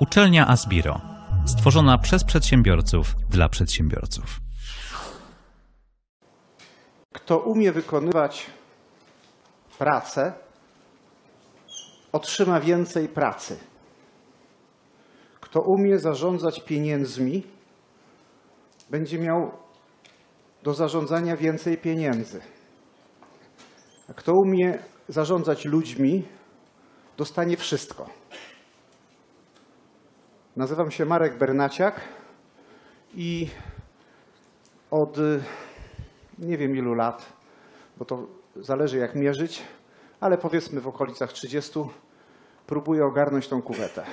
Uczelnia Asbiro. Stworzona przez przedsiębiorców dla przedsiębiorców. Kto umie wykonywać pracę, otrzyma więcej pracy. Kto umie zarządzać pieniędzmi, będzie miał do zarządzania więcej pieniędzy. A kto umie zarządzać ludźmi, dostanie wszystko. Nazywam się Marek Bernaciak i od y, nie wiem ilu lat, bo to zależy jak mierzyć, ale powiedzmy w okolicach 30 próbuję ogarnąć tą kuwetę.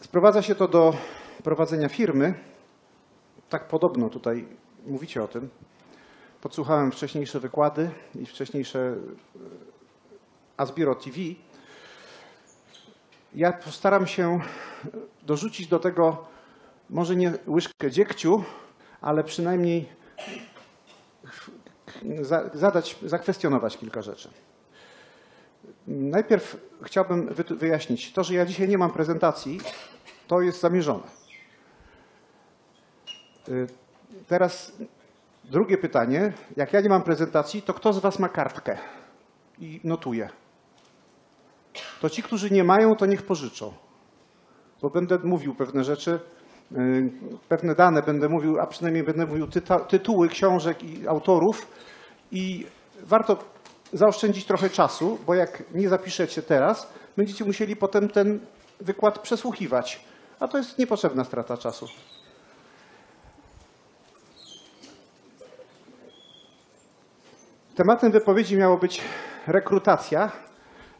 Sprowadza się to do prowadzenia firmy. Tak podobno tutaj mówicie o tym. Podsłuchałem wcześniejsze wykłady i wcześniejsze Asbiro TV. Ja postaram się dorzucić do tego może nie łyżkę dziegciu, ale przynajmniej za- zadać, zakwestionować kilka rzeczy. Najpierw chciałbym wy- wyjaśnić, to, że ja dzisiaj nie mam prezentacji, to jest zamierzone. Y, Teraz drugie pytanie. Jak ja nie mam prezentacji, to kto z Was ma kartkę i notuje? To ci, którzy nie mają, to niech pożyczą. Bo będę mówił pewne rzeczy, y, pewne dane będę mówił, a przynajmniej będę mówił tyta, tytuły książek i autorów i warto zaoszczędzić trochę czasu, bo jak nie zapiszecie teraz, będziecie musieli potem ten wykład przesłuchiwać, a to jest niepotrzebna strata czasu. Tematem wypowiedzi miało być rekrutacja.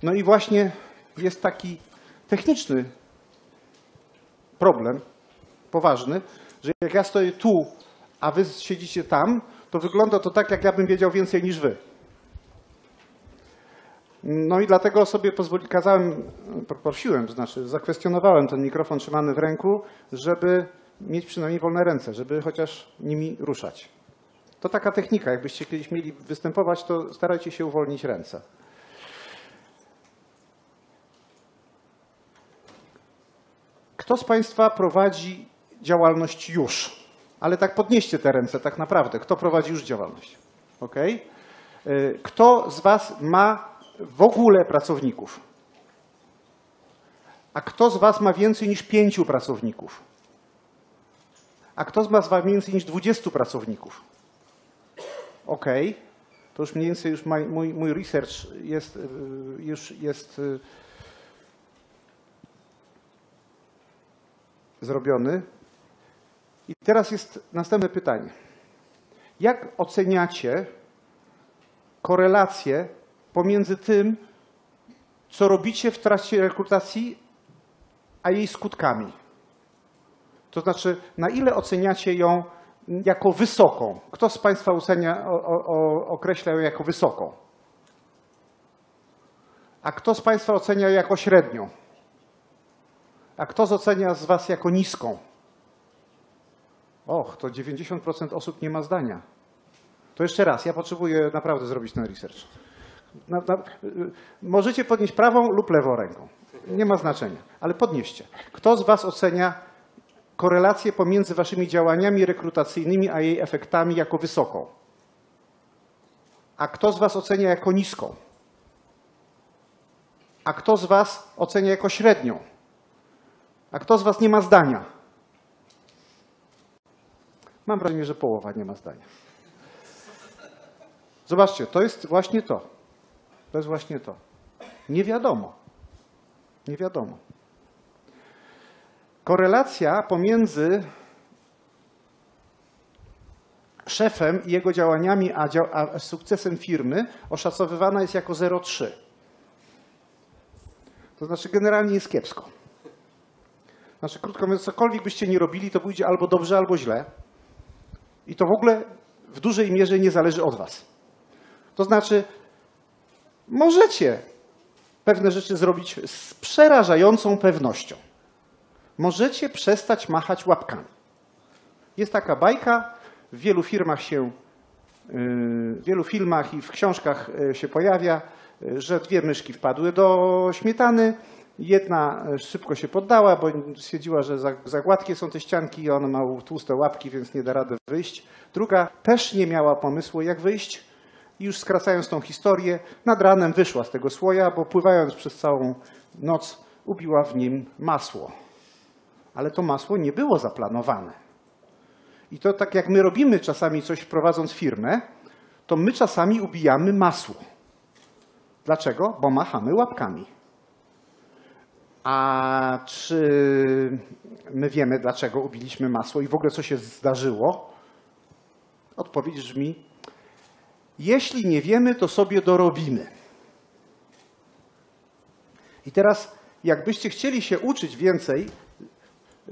No i właśnie jest taki techniczny problem, poważny, że jak ja stoję tu, a wy siedzicie tam, to wygląda to tak, jak ja bym wiedział więcej niż wy. No i dlatego sobie pozwoli, kazałem, prosiłem, znaczy zakwestionowałem ten mikrofon trzymany w ręku, żeby mieć przynajmniej wolne ręce, żeby chociaż nimi ruszać. To taka technika. Jakbyście kiedyś mieli występować, to starajcie się uwolnić ręce. Kto z Państwa prowadzi działalność już? Ale tak podnieście te ręce, tak naprawdę. Kto prowadzi już działalność? Ok? Kto z Was ma w ogóle pracowników? A kto z Was ma więcej niż pięciu pracowników? A kto z Was ma więcej niż 20 pracowników? OK, to już mniej więcej już mój, mój research jest, y, już jest zrobiony. I teraz jest następne pytanie. Jak oceniacie korelację pomiędzy tym, co robicie w trakcie rekrutacji, a jej skutkami? To znaczy, na ile oceniacie ją jako wysoką? Kto z Państwa ocenia, o, o, określa ją jako wysoką? A kto z Państwa ocenia ją jako średnią? A kto z ocenia z Was jako niską? Och, to 90% osób nie ma zdania. To jeszcze raz, ja potrzebuję naprawdę zrobić ten research. Na, na, y, możecie podnieść prawą lub lewą ręką. Nie ma znaczenia, ale podnieście. Kto z Was ocenia korelację pomiędzy Waszymi działaniami rekrutacyjnymi a jej efektami jako wysoką? A kto z Was ocenia jako niską? A kto z Was ocenia jako średnią? A kto z Was nie ma zdania? Mam wrażenie, że połowa nie ma zdania. Zobaczcie, to jest właśnie to. To jest właśnie to. Nie wiadomo. Nie wiadomo. Korelacja pomiędzy szefem i jego działaniami, a, dzia a sukcesem firmy oszacowywana jest jako 0,3. To znaczy generalnie jest kiepsko. Znaczy, krótko mówiąc, cokolwiek byście nie robili, to pójdzie albo dobrze, albo źle. I to w ogóle w dużej mierze nie zależy od was. To znaczy, możecie pewne rzeczy zrobić z przerażającą pewnością. Możecie przestać machać łapkami. Jest taka bajka, w wielu firmach się w wielu filmach i w książkach y, się pojawia, y, że dwie myszki wpadły do śmietany. Jedna y, szybko się poddała, bo stwierdziła, że za, za gładkie są te ścianki i ona ma tłuste łapki, więc nie da rady wyjść. Druga też nie miała pomysłu, jak wyjść. I już skracając tą historię, nad ranem wyszła z tego słoja, bo pływając przez całą noc ubiła w nim masło. Ale to masło nie było zaplanowane. I to tak jak my robimy czasami coś wprowadząc firmę, to my czasami ubijamy masło. Dlaczego? Bo machamy łapkami. A czy my wiemy, dlaczego ubiliśmy masło i w ogóle co się zdarzyło? Odpowiedź brzmi: jeśli nie wiemy, to sobie dorobimy. I teraz, jakbyście chcieli się uczyć więcej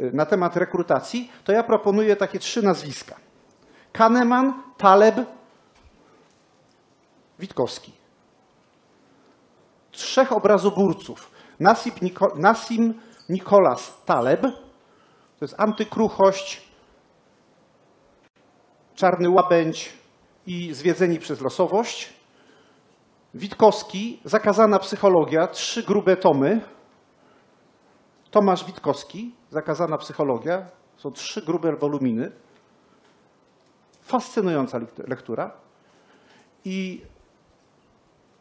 y, na temat rekrutacji, to ja proponuję takie trzy nazwiska. Kahneman, Taleb, Witkowski. Trzech obrazoburców. Nasim, Niko, Nassim Nicholas Taleb, to jest antykruchość, czarny łabędź i zwiedzeni przez losowość. Witkowski, zakazana psychologia, trzy grube tomy. Tomasz Witkowski, zakazana psychologia, są trzy grube woluminy. Fascynująca lektura. I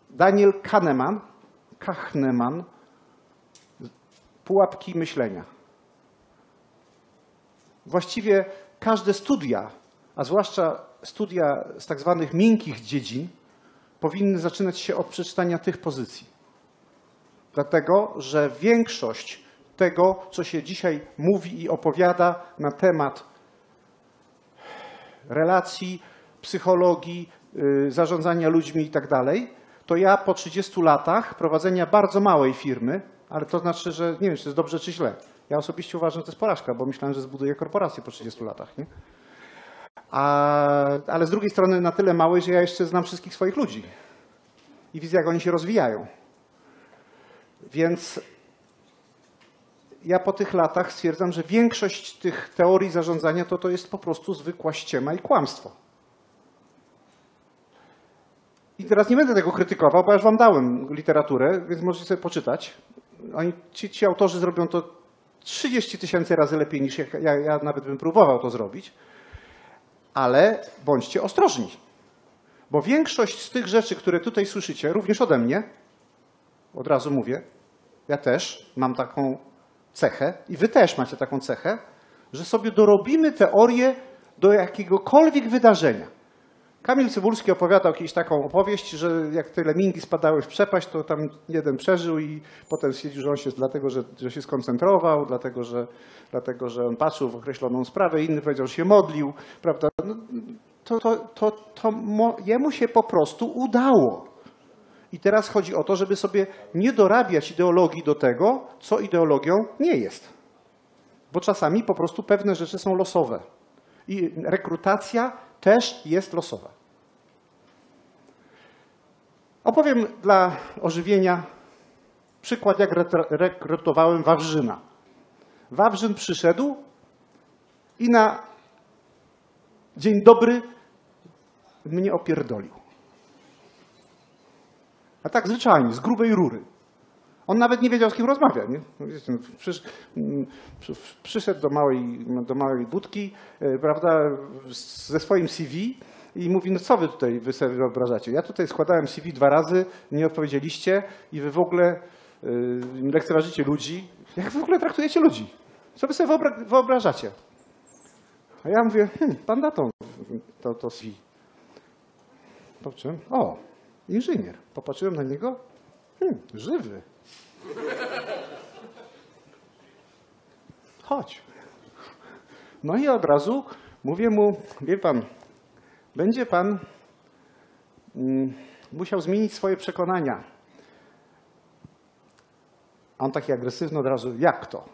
Daniel Kahneman, Kahneman, Pułapki myślenia. Właściwie każde studia, a zwłaszcza studia z tak zwanych miękkich dziedzin, powinny zaczynać się od przeczytania tych pozycji. Dlatego, że większość tego, co się dzisiaj mówi i opowiada na temat relacji, psychologii, yy, zarządzania ludźmi i tak to ja po 30 latach prowadzenia bardzo małej firmy, ale to znaczy, że nie wiem, czy to jest dobrze, czy źle. Ja osobiście uważam, że to jest porażka, bo myślałem, że zbuduję korporację po 30 latach. Nie? A, ale z drugiej strony na tyle małej, że ja jeszcze znam wszystkich swoich ludzi i widzę, jak oni się rozwijają. Więc ja po tych latach stwierdzam, że większość tych teorii zarządzania to, to jest po prostu zwykła ściema i kłamstwo. I teraz nie będę tego krytykował, bo ja już wam dałem literaturę, więc możecie sobie poczytać. Oni, ci, ci autorzy zrobią to 30 tysięcy razy lepiej niż ja, ja nawet bym próbował to zrobić. Ale bądźcie ostrożni. Bo większość z tych rzeczy, które tutaj słyszycie, również ode mnie, od razu mówię, ja też mam taką cechę i wy też macie taką cechę, że sobie dorobimy teorię do jakiegokolwiek wydarzenia. Kamil Cybulski opowiadał kiedyś taką opowieść, że jak te lemingi spadały w przepaść, to tam jeden przeżył i potem stwierdził, że on się dlatego, że, że się skoncentrował, dlatego że, dlatego, że on patrzył w określoną sprawę, inny powiedział, że się modlił, prawda? No, to, to, to, to jemu się po prostu udało. I teraz chodzi o to, żeby sobie nie dorabiać ideologii do tego, co ideologią nie jest. Bo czasami po prostu pewne rzeczy są losowe. I rekrutacja też jest losowa. Opowiem dla ożywienia przykład, jak rekrutowałem Wawrzyna. Wawrzyn przyszedł i na dzień dobry mnie opierdolił. A tak zwyczajnie, z grubej rury. On nawet nie wiedział, z kim rozmawia. Nie? Przyszedł do małej, do małej budki, e, prawda, ze swoim CV i mówi, no co wy tutaj wy sobie wyobrażacie? Ja tutaj składałem CV dwa razy, nie odpowiedzieliście i wy w ogóle yy, lekceważycie ludzi. Jak w ogóle traktujecie ludzi? Co wy sobie wyobrażacie? A ja mówię, hmm, pan da to, to, to CV. Popatrzyłem, o, inżynier. Popatrzyłem na niego, hmm, żywy. Chodź. No i od razu mówię mu, wie pan, będzie pan mm, musiał zmienić swoje przekonania. A on taki agresywny od razu, jak to?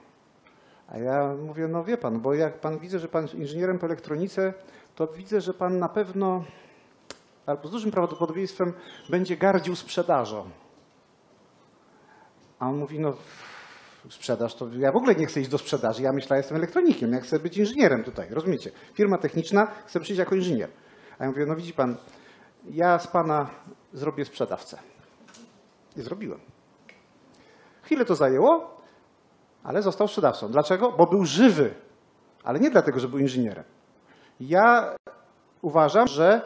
A ja mówię, no wie pan, bo jak pan widzę, że pan jest inżynierem po elektronice, to widzę, że pan na pewno, albo z dużym prawdopodobieństwem, będzie gardził sprzedażą. A on mówi, no sprzedaż, to ja w ogóle nie chcę iść do sprzedaży, ja myślę, że jestem elektronikiem, ja chcę być inżynierem tutaj, rozumiecie? Firma techniczna, chcę przyjść jako inżynier. A ja mówię, no widzi pan, ja z pana zrobię sprzedawcę. I zrobiłem. Chwilę to zajęło, ale został sprzedawcą. Dlaczego? Bo był żywy, ale nie dlatego, że był inżynierem. Ja uważam, że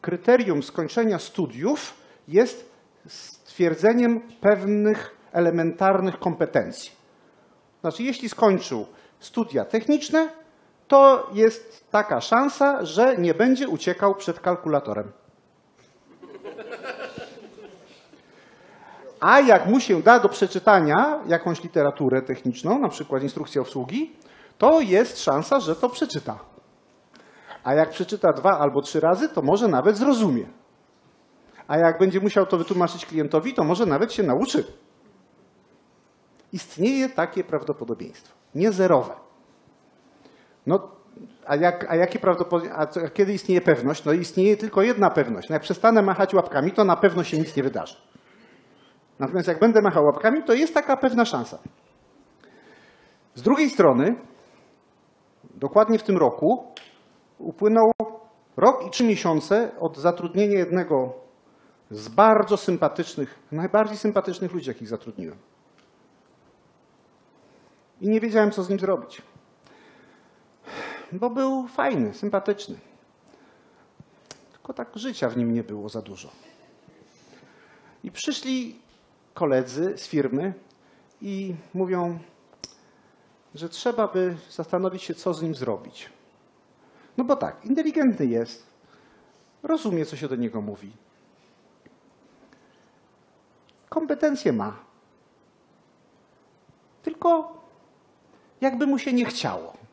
kryterium skończenia studiów jest stwierdzeniem pewnych elementarnych kompetencji. Znaczy, jeśli skończył studia techniczne, to jest taka szansa, że nie będzie uciekał przed kalkulatorem. A jak mu się da do przeczytania jakąś literaturę techniczną, na przykład instrukcję obsługi, to jest szansa, że to przeczyta. A jak przeczyta dwa albo trzy razy, to może nawet zrozumie. A jak będzie musiał to wytłumaczyć klientowi, to może nawet się nauczy. Istnieje takie prawdopodobieństwo. Niezerowe. No, a, jak, a a, co, a kiedy istnieje pewność? No istnieje tylko jedna pewność. No jak przestanę machać łapkami, to na pewno się nic nie wydarzy. Natomiast jak będę machał łapkami, to jest taka pewna szansa. Z drugiej strony, dokładnie w tym roku upłynął rok i trzy miesiące od zatrudnienia jednego z bardzo sympatycznych, najbardziej sympatycznych ludzi, jakich zatrudniłem. I nie wiedziałem, co z nim zrobić. Bo był fajny, sympatyczny. Tylko tak życia w nim nie było za dużo. I przyszli koledzy z firmy i mówią, że trzeba by zastanowić się, co z nim zrobić. No bo tak, inteligentny jest, rozumie, co się do niego mówi. Kompetencje ma. Tylko jakby mu się nie chciało.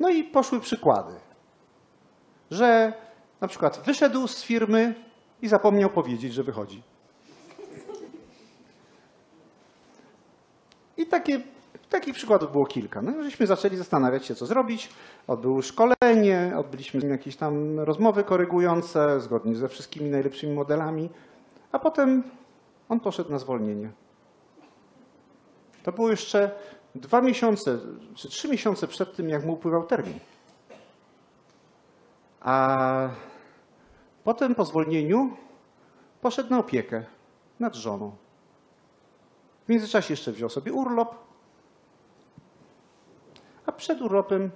No i poszły przykłady, że na przykład wyszedł z firmy i zapomniał powiedzieć, że wychodzi. I takie, takich przykładów było kilka. No, żeśmy zaczęli zastanawiać się, co zrobić. Odbyło szkolenie, odbyliśmy jakieś tam rozmowy korygujące, zgodnie ze wszystkimi najlepszymi modelami, a potem on poszedł na zwolnienie. To było jeszcze dwa miesiące, czy trzy miesiące przed tym, jak mu upływał termin. A potem po zwolnieniu poszedł na opiekę nad żoną. W międzyczasie jeszcze wziął sobie urlop, a przed urlopem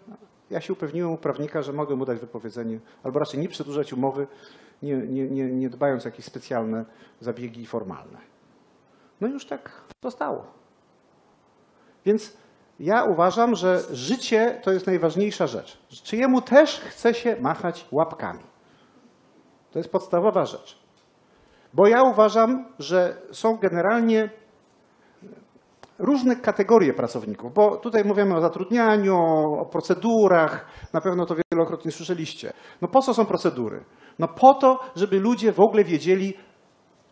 ja się upewniłem u prawnika, że mogę mu dać wypowiedzenie, albo raczej nie przedłużać umowy, nie, nie, nie, nie dbając o jakieś specjalne zabiegi formalne. No i już tak zostało. Więc ja uważam, że życie to jest najważniejsza rzecz. Czy jemu też chce się machać łapkami? To jest podstawowa rzecz. Bo ja uważam, że są generalnie różne kategorie pracowników, bo tutaj mówimy o zatrudnianiu, o procedurach, na pewno to wielokrotnie słyszeliście. No po co są procedury? No po to, żeby ludzie w ogóle wiedzieli,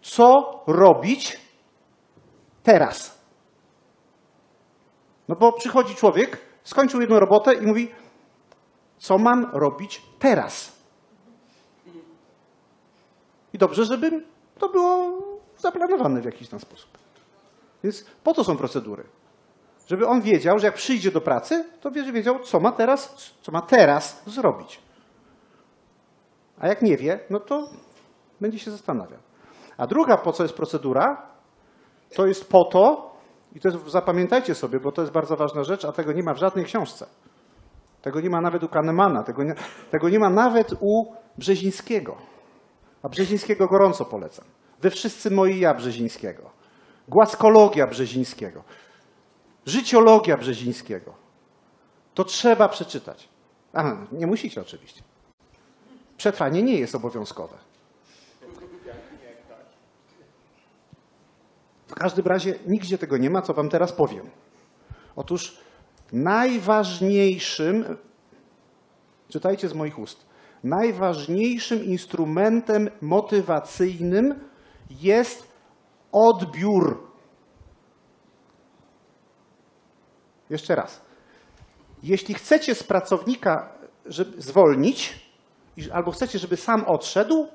co robić teraz. No bo przychodzi człowiek, skończył jedną robotę i mówi, co mam robić teraz? I dobrze, żeby to było zaplanowane w jakiś tam sposób. Więc po to są procedury. Żeby on wiedział, że jak przyjdzie do pracy, to będzie wiedział, co ma teraz, co ma teraz zrobić. A jak nie wie, no to będzie się zastanawiał. A druga, po co jest procedura, to jest po to, i to zapamiętajcie sobie, bo to jest bardzo ważna rzecz, a tego nie ma w żadnej książce. Tego nie ma nawet u Kahnemana, tego nie, tego nie ma nawet u Brzezińskiego. A Brzezińskiego gorąco polecam. Wy wszyscy moi ja Brzezińskiego. Głaskologia Brzezińskiego. Życiologia Brzezińskiego. To trzeba przeczytać. Aha, nie musicie oczywiście. Przetrwanie nie jest obowiązkowe. Każdym razie nigdzie tego nie ma, co wam teraz powiem. Otóż najważniejszym, czytajcie z moich ust, najważniejszym instrumentem motywacyjnym jest odbiór. Jeszcze raz. Jeśli chcecie z pracownika żeby zwolnić, albo chcecie, żeby sam odszedł,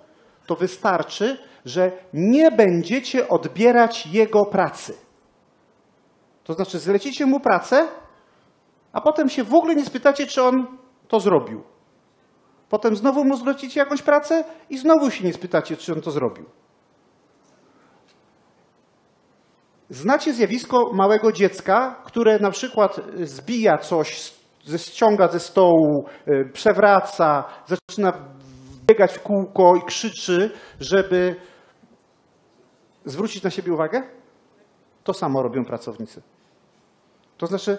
to wystarczy, że nie będziecie odbierać jego pracy. To znaczy, zlecicie mu pracę, a potem się w ogóle nie spytacie, czy on to zrobił. Potem znowu mu zlecicie jakąś pracę i znowu się nie spytacie, czy on to zrobił. Znacie zjawisko małego dziecka, które na przykład zbija coś, ściąga ze stołu, y, przewraca, zaczyna biegać w kółko i krzyczy, żeby zwrócić na siebie uwagę? To samo robią pracownicy. To znaczy,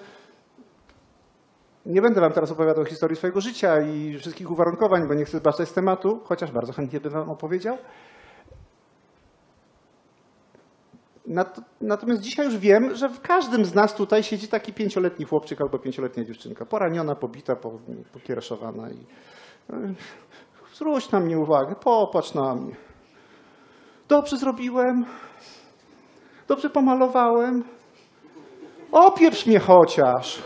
nie będę wam teraz opowiadał historii swojego życia i wszystkich uwarunkowań, bo nie chcę zbaczać z tematu, chociaż bardzo chętnie bym wam opowiedział. Nat- Natomiast dzisiaj już wiem, że w każdym z nas tutaj siedzi taki pięcioletni chłopczyk albo pięcioletnia dziewczynka, poraniona, pobita, po- pokiereszowana i zwróć na mnie uwagę, popatrz na mnie. Dobrze zrobiłem, dobrze pomalowałem, opieprz mnie chociaż.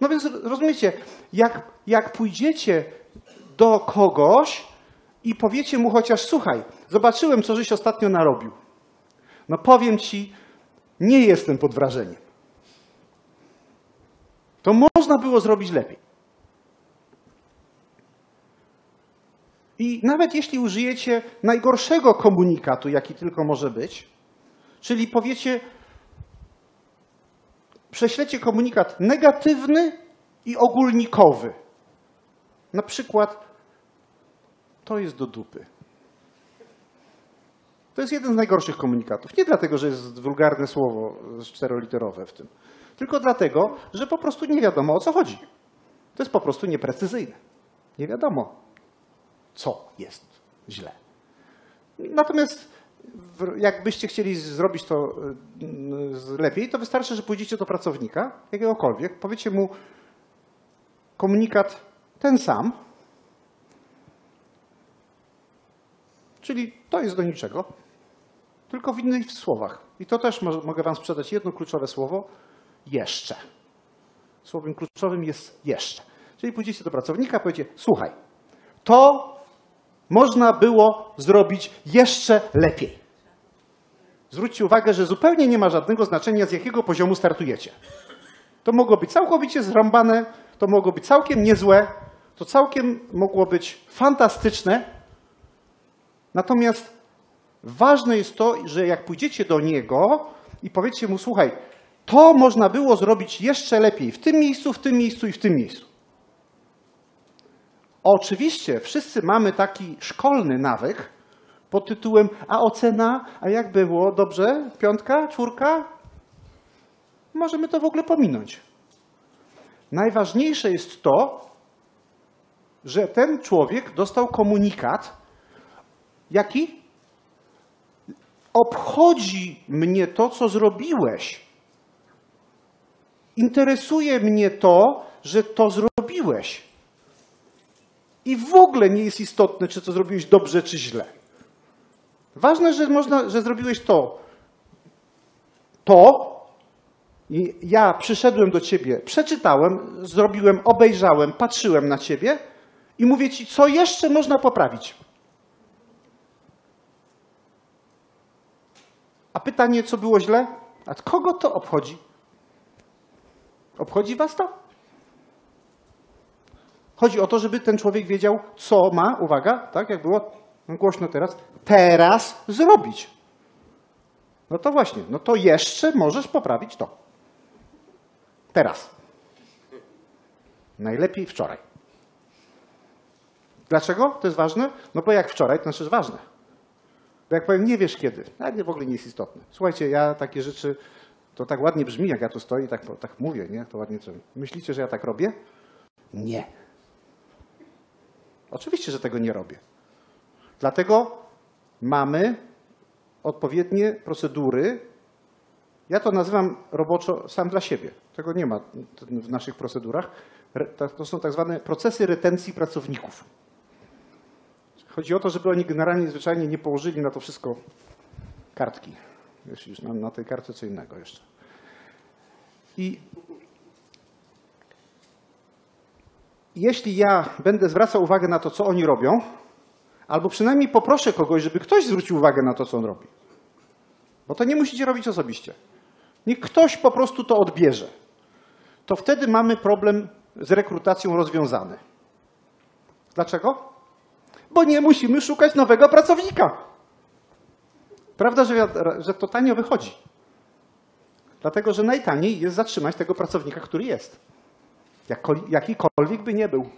No więc rozumiecie, jak, jak pójdziecie do kogoś i powiecie mu chociaż, słuchaj, zobaczyłem, co żeś ostatnio narobił. No powiem ci, nie jestem pod wrażeniem. To można było zrobić lepiej. I nawet jeśli użyjecie najgorszego komunikatu, jaki tylko może być, czyli powiecie, prześlecie komunikat negatywny i ogólnikowy. Na przykład, to jest do dupy. To jest jeden z najgorszych komunikatów. Nie dlatego, że jest wulgarne słowo czteroliterowe w tym, tylko dlatego, że po prostu nie wiadomo o co chodzi. To jest po prostu nieprecyzyjne. Nie wiadomo, co jest źle. Natomiast jakbyście chcieli zrobić to y, lepiej, to wystarczy, że pójdziecie do pracownika, jakiegokolwiek, powiecie mu komunikat ten sam, czyli to jest do niczego, tylko w innych słowach. I to też mo- mogę wam sprzedać jedno kluczowe słowo, jeszcze. Słowem kluczowym jest jeszcze. Czyli pójdziecie do pracownika, powiecie, słuchaj, to można było zrobić jeszcze lepiej. Zwróćcie uwagę, że zupełnie nie ma żadnego znaczenia, z jakiego poziomu startujecie. To mogło być całkowicie zrąbane, to mogło być całkiem niezłe, to całkiem mogło być fantastyczne. Natomiast ważne jest to, że jak pójdziecie do niego i powiecie mu, słuchaj, to można było zrobić jeszcze lepiej w tym miejscu, w tym miejscu i w tym miejscu. Oczywiście wszyscy mamy taki szkolny nawyk pod tytułem a ocena, a jak było, dobrze, piątka, czwórka? Możemy to w ogóle pominąć. Najważniejsze jest to, że ten człowiek dostał komunikat, jaki obchodzi mnie to, co zrobiłeś. Interesuje mnie to, że to zrobiłeś. I w ogóle nie jest istotne, czy to zrobiłeś dobrze, czy źle. Ważne, że, można, że zrobiłeś to. To. I ja przyszedłem do ciebie, przeczytałem, zrobiłem, obejrzałem, patrzyłem na ciebie i mówię ci, co jeszcze można poprawić. A pytanie, co było źle? A kogo to obchodzi? Obchodzi was to? Chodzi o to, żeby ten człowiek wiedział, co ma, uwaga, tak jak było głośno teraz, teraz zrobić. No to właśnie, no to jeszcze możesz poprawić to. Teraz. Najlepiej wczoraj. Dlaczego to jest ważne? No bo jak wczoraj, to znaczy, że ważne. Bo jak powiem, nie wiesz kiedy, nie w ogóle nie jest istotne. Słuchajcie, ja takie rzeczy, to tak ładnie brzmi, jak ja tu stoję i tak, tak mówię, nie? To ładnie co. Myślicie, że ja tak robię? Nie. Oczywiście, że tego nie robię. Dlatego mamy odpowiednie procedury. Ja to nazywam roboczo sam dla siebie. Tego nie ma w naszych procedurach. To są tak zwane procesy retencji pracowników. Chodzi o to, żeby oni generalnie zwyczajnie nie położyli na to wszystko kartki. Jest już na, na tej kartce co innego jeszcze. I jeśli ja będę zwracał uwagę na to, co oni robią, albo przynajmniej poproszę kogoś, żeby ktoś zwrócił uwagę na to, co on robi, bo to nie musicie robić osobiście. Niech ktoś po prostu to odbierze. to wtedy mamy problem z rekrutacją rozwiązany. Dlaczego? Bo nie musimy szukać nowego pracownika. Prawda, że, że to tanio wychodzi. Dlatego, że najtaniej jest zatrzymać tego pracownika, który jest. Jakikolwiek by nie był.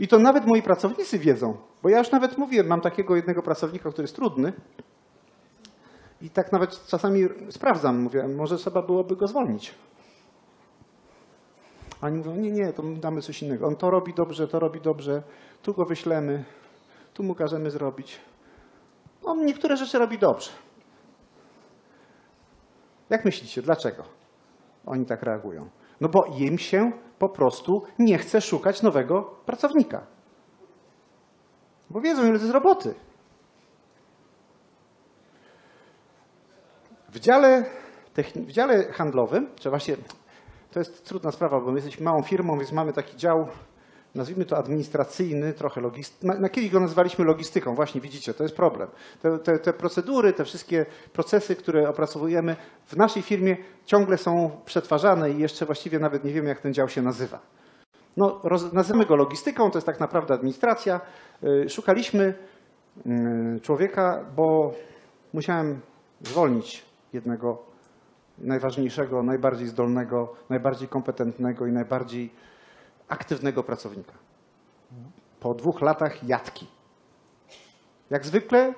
I to nawet moi pracownicy wiedzą, bo ja już nawet mówiłem, mam takiego jednego pracownika, który jest trudny. I tak nawet czasami sprawdzam, mówię, może trzeba byłoby go zwolnić. A Oni mówią, nie, nie, to damy coś innego. On to robi dobrze, to robi dobrze, tu go wyślemy, tu mu każemy zrobić. On niektóre rzeczy robi dobrze. Jak myślicie, dlaczego oni tak reagują? No bo im się po prostu nie chce szukać nowego pracownika. Bo wiedzą, ile to jest roboty. W dziale, w dziale handlowym, czy właśnie to jest trudna sprawa, bo my jesteśmy małą firmą, więc mamy taki dział, nazwijmy to administracyjny, trochę logistyczny. Na, na kiedyś go nazywaliśmy logistyką, właśnie widzicie, to jest problem. Te, te, te procedury, te wszystkie procesy, które opracowujemy w naszej firmie ciągle są przetwarzane i jeszcze właściwie nawet nie wiemy, jak ten dział się nazywa. No, roz, nazywamy go logistyką, to jest tak naprawdę administracja. Y, Szukaliśmy y, człowieka, bo musiałem zwolnić jednego najważniejszego, najbardziej zdolnego, najbardziej kompetentnego i najbardziej aktywnego pracownika. Po dwóch latach jatki. Jak zwykle,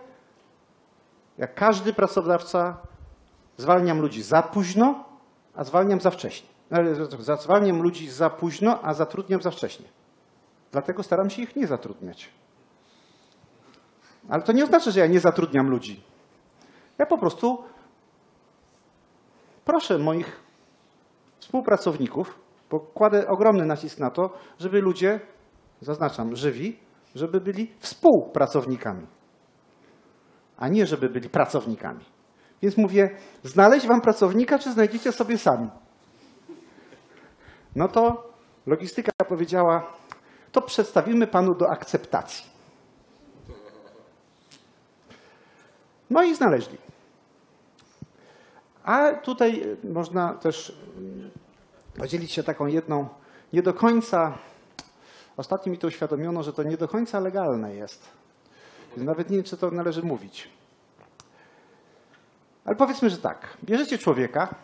jak każdy pracodawca, zwalniam ludzi za późno, a zwalniam za wcześnie. Za- Zwalniam ludzi za późno, a zatrudniam za wcześnie. Dlatego staram się ich nie zatrudniać. Ale to nie oznacza, że ja nie zatrudniam ludzi. Ja po prostu proszę moich współpracowników, bo kładę ogromny nacisk na to, żeby ludzie, zaznaczam, żywi, żeby byli współpracownikami, a nie żeby byli pracownikami. Więc mówię, znaleźć wam pracownika, czy znajdziecie sobie sami? No to logistyka powiedziała, to przedstawimy panu do akceptacji. No i znaleźli. A tutaj można też podzielić się taką jedną, nie do końca, ostatnio mi to uświadomiono, że to nie do końca legalne jest. Nawet nie wiem, czy to należy mówić. Ale powiedzmy, że tak. Bierzecie człowieka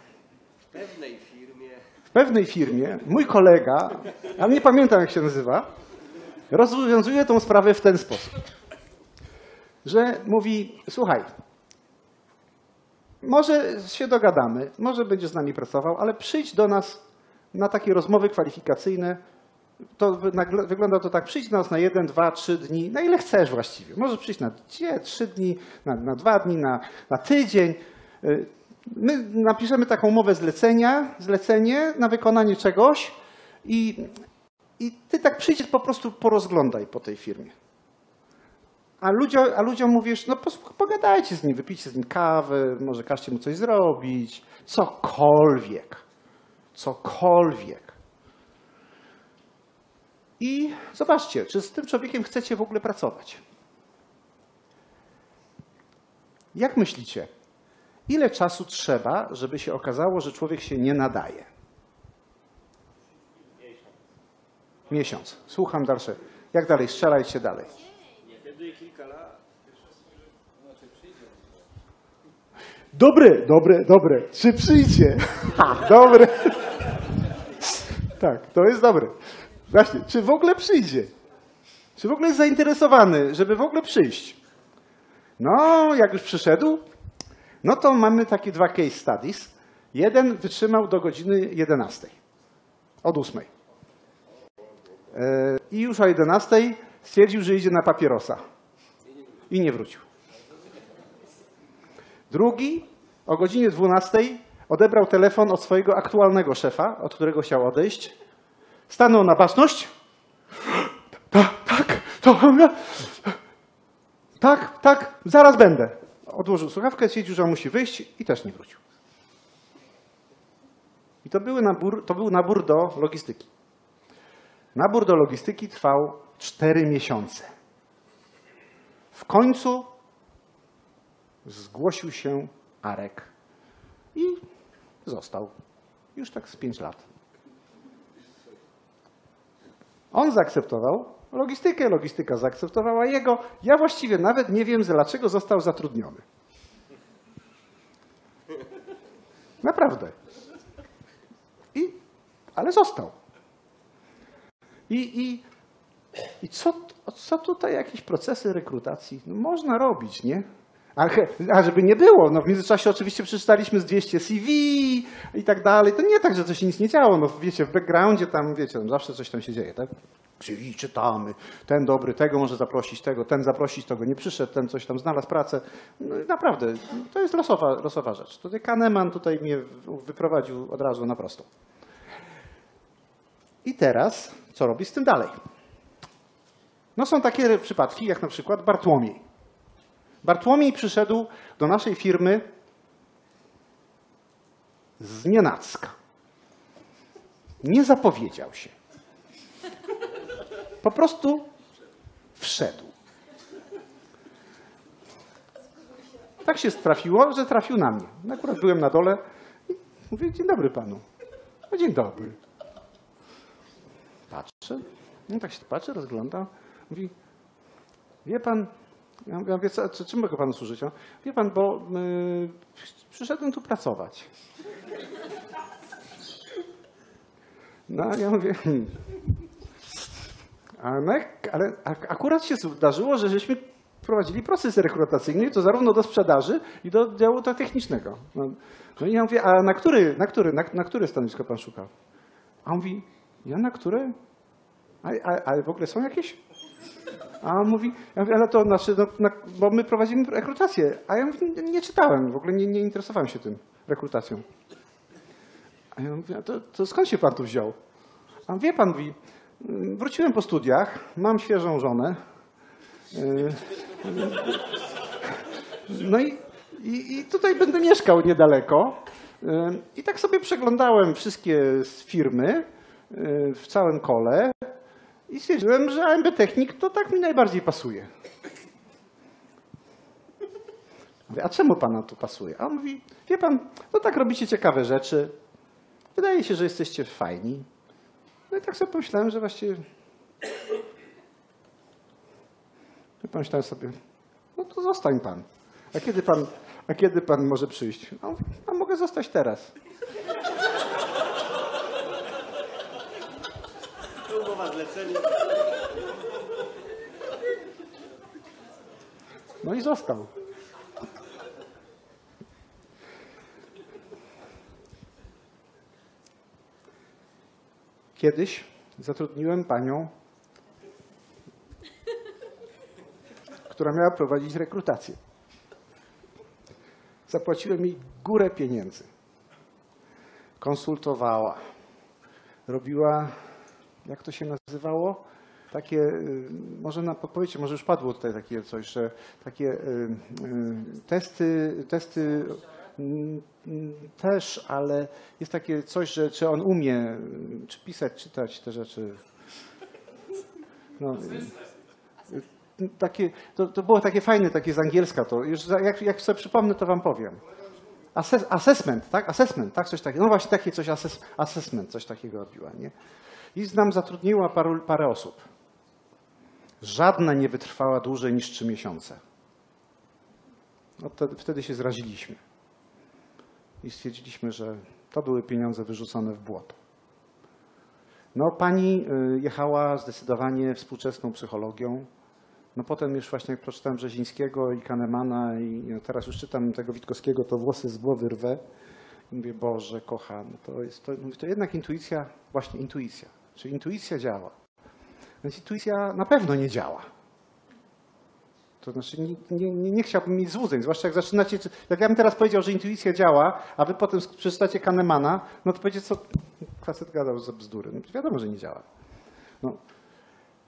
W pewnej firmie w pewnej firmie, mój kolega, ale nie pamiętam jak się nazywa, rozwiązuje tą sprawę w ten sposób, że mówi, słuchaj, może się dogadamy, może będziesz z nami pracował, ale przyjdź do nas na takie rozmowy kwalifikacyjne. To wygląda to tak, przyjdź do nas na jeden, dwa, trzy dni, na ile chcesz właściwie. Możesz przyjść na dwie, trzy dni, na, na dwa dni, na, na tydzień. Y, My napiszemy taką umowę zlecenia, zlecenie na wykonanie czegoś i, i ty tak przyjdziesz po prostu porozglądaj po tej firmie. A ludziom, a ludziom mówisz, no pogadajcie z nim, wypijcie z nim kawę, może każcie mu coś zrobić, cokolwiek. Cokolwiek. I zobaczcie, czy z tym człowiekiem chcecie w ogóle pracować. Jak myślicie, ile czasu trzeba, żeby się okazało, że człowiek się nie nadaje? Miesiąc. Słucham dalsze. Jak dalej? Strzelajcie dalej. Dobre, dobre, dobre. Czy przyjdzie? Ha, dobre. Tak, to jest dobre. Właśnie, czy w ogóle przyjdzie? Czy w ogóle jest zainteresowany, żeby w ogóle przyjść? No, jak już przyszedł, no to mamy takie dwa case studies. Jeden wytrzymał do godziny 11. Od 8. E, I już o 11 stwierdził, że idzie na papierosa. I nie wrócił. Drugi o godzinie 12 odebrał telefon od swojego aktualnego szefa, od którego chciał odejść. Stanął na baczność. Tak, tak, to Tak, tak, zaraz będę. Odłożył słuchawkę, stwierdził, że musi wyjść i też nie wrócił. I to, były nabór, to był nabór do logistyki. Nabór do logistyki trwał 4 miesiące. W końcu zgłosił się Arek i Został. Już tak z pięć lat. On zaakceptował logistykę, logistyka zaakceptowała jego. Ja właściwie nawet nie wiem, dlaczego został zatrudniony. Naprawdę. I, ale został. I, i, i co, co tutaj jakieś procesy rekrutacji? No można robić, nie? A, żeby nie było, no w międzyczasie oczywiście przeczytaliśmy z 200 CV i tak dalej. To nie tak, że się nic nie działo. No wiecie, w backgroundzie tam, wiecie, tam zawsze coś tam się dzieje, tak? CV czytamy, ten dobry, tego może zaprosić, tego, ten zaprosić, tego nie przyszedł, ten coś tam znalazł pracę. No naprawdę, to jest losowa, losowa rzecz. Tutaj Kahneman tutaj mnie wyprowadził od razu na prostą. I teraz, co robi z tym dalej? No są takie przypadki, jak na przykład Bartłomiej. Bartłomiej przyszedł do naszej firmy z nienacka. Nie zapowiedział się. Po prostu wszedł. Tak się trafiło, że trafił na mnie. Akurat byłem na dole i mówię, dzień dobry panu. No dzień dobry. Patrzę, no tak się patrzy, rozgląda. Mówi, wie pan, ja mówię, wie czym mogę panu służyć? On, Wie pan, bo y, przyszedłem tu pracować. No, ja mówię, hmm. A no, ale ak- akurat się zdarzyło, że żeśmy prowadzili proces rekrutacyjny, to zarówno do sprzedaży i do działu technicznego. No, no i ja mówię, a na który, na który, na, na które stanowisko pan szukał? A on mówi, ja na które? Ale w ogóle są jakieś? A on mówi, ja mówię, ale to znaczy, no, na, bo my prowadzimy rekrutację. A ja mówię, nie, nie czytałem, w ogóle nie, nie interesowałem się tym, rekrutacją. A ja mówię, to, to skąd się pan tu wziął? A wie pan, mówi, "Mm, wróciłem po studiach, mam świeżą żonę. Yy, No i, i, i tutaj będę mieszkał niedaleko. Yy, I tak sobie przeglądałem wszystkie firmy yy, w całym kole i stwierdziłem, że AMB Technik to tak mi najbardziej pasuje. Mówię, a czemu pana tu pasuje? A on mówi, wie pan, no tak robicie ciekawe rzeczy. Wydaje się, że jesteście fajni. No i tak sobie pomyślałem, że właściwie... Pomyślałem sobie, no to zostań pan. A kiedy pan, a kiedy pan może przyjść? A, on mówi, a mogę zostać teraz. Zlecenia. No i został. Kiedyś zatrudniłem panią, która miała prowadzić rekrutację. Zapłaciłem jej górę pieniędzy. Konsultowała. Robiła, jak to się nazywało? Takie, y, może na podpowiedź, może już padło tutaj takie coś, że takie y, y, testy, testy mm, mm, też, ale jest takie coś, że czy on umie, czy pisać, czytać te rzeczy. No, takie, to, to było takie fajne, takie z angielska to. Już jak, jak sobie przypomnę, to wam powiem. Assess, assessment, tak? Assessment, tak? Coś takiego. No właśnie takie coś, assess, assessment, coś takiego robiła, nie? I nam zatrudniła paru, parę osób. Żadna nie wytrwała dłużej niż trzy miesiące. No wtedy, wtedy się zraziliśmy. I stwierdziliśmy, że to były pieniądze wyrzucone w błoto. No pani y, jechała zdecydowanie współczesną psychologią. No potem już właśnie jak przeczytałem Brzezińskiego i Kahnemana i no teraz już czytam tego Witkowskiego, to włosy z głowy rwę. I mówię, Boże, kocham, to jest to, to jednak intuicja, właśnie intuicja. Czy intuicja działa? Więc intuicja na pewno nie działa. To znaczy nie, nie, nie, chciałbym mieć złudzeń, zwłaszcza jak zaczynacie, czy- jak ja bym teraz powiedział, że intuicja działa, a wy potem przeczytacie Kahnemana, no to powiecie, co facet gadał za bzdury. No, wiadomo, że nie działa. No,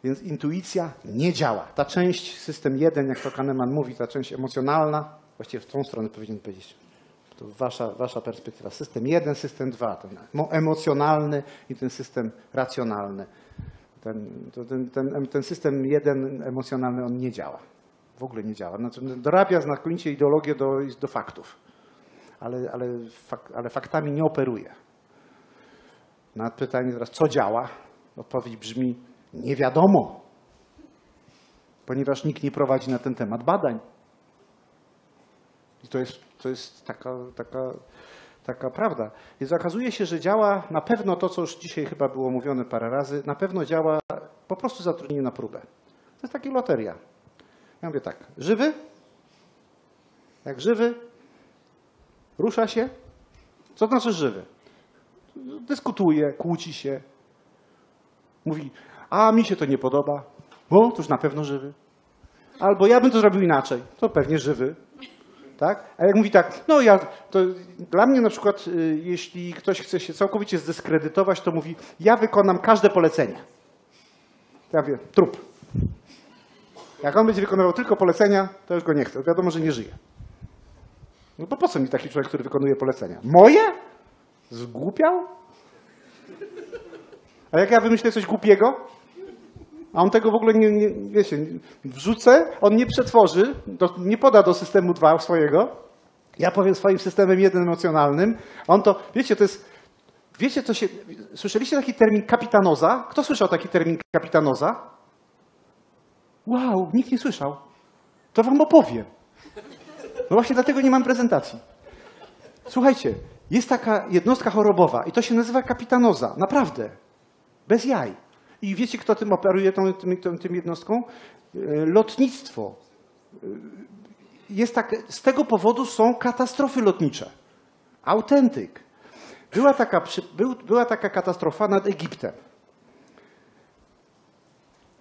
więc intuicja nie działa. Ta część, system jeden, jak to Kahneman mówi, ta część emocjonalna, właściwie w tą stronę powinien powiedzieć, to wasza, wasza perspektywa. System jeden, system dwa, ten emo- emocjonalny i ten system racjonalny. Ten, ten, ten, ten system jeden emocjonalny, on nie działa. W ogóle nie działa. Znaczy, dorabia znakomicie ideologię do, do faktów, ale, ale, fak, ale faktami nie operuje. Na pytanie teraz, co działa? Odpowiedź brzmi Nie wiadomo, ponieważ nikt nie prowadzi na ten temat badań. I to jest, to jest taka, taka, taka prawda. Więc okazuje się, że działa na pewno to, co już dzisiaj chyba było mówione parę razy, na pewno działa po prostu zatrudnienie na próbę. To jest taka loteria. Ja mówię tak, żywy? Jak żywy, rusza się. Co to znaczy żywy? Dyskutuje, kłóci się. Mówi, a mi się to nie podoba. Bo to już na pewno żywy. Albo ja bym to zrobił inaczej. To pewnie żywy. Tak? A jak mówi tak, no ja, to dla mnie na przykład, y, jeśli ktoś chce się całkowicie zdyskredytować, to mówi, ja wykonam każde polecenie. Ja mówię, trup. Jak on będzie wykonywał tylko polecenia, to już go nie chcę. Wiadomo, że nie żyje. No po co mi taki człowiek, który wykonuje polecenia? Moje? Zgłupiał? A jak ja wymyślę coś głupiego, a on tego w ogóle nie, nie wiecie, wrzucę, on nie przetworzy, do, nie poda do systemu 2 swojego, ja powiem swoim systemem jeden emocjonalnym, on to, wiecie, to jest, wiecie co się, słyszeliście taki termin kapitanoza? Kto słyszał taki termin kapitanoza? Wow, nikt nie słyszał. To wam opowiem. No właśnie dlatego nie mam prezentacji. Słuchajcie, jest taka jednostka chorobowa i to się nazywa kapitanoza. Naprawdę. Bez jaj. I wiecie, kto tym operuje, tą, tym, tym jednostką? E, Lotnictwo. E, Jest tak, z tego powodu są katastrofy lotnicze. Autentyk. Była taka, był, była taka katastrofa nad Egiptem.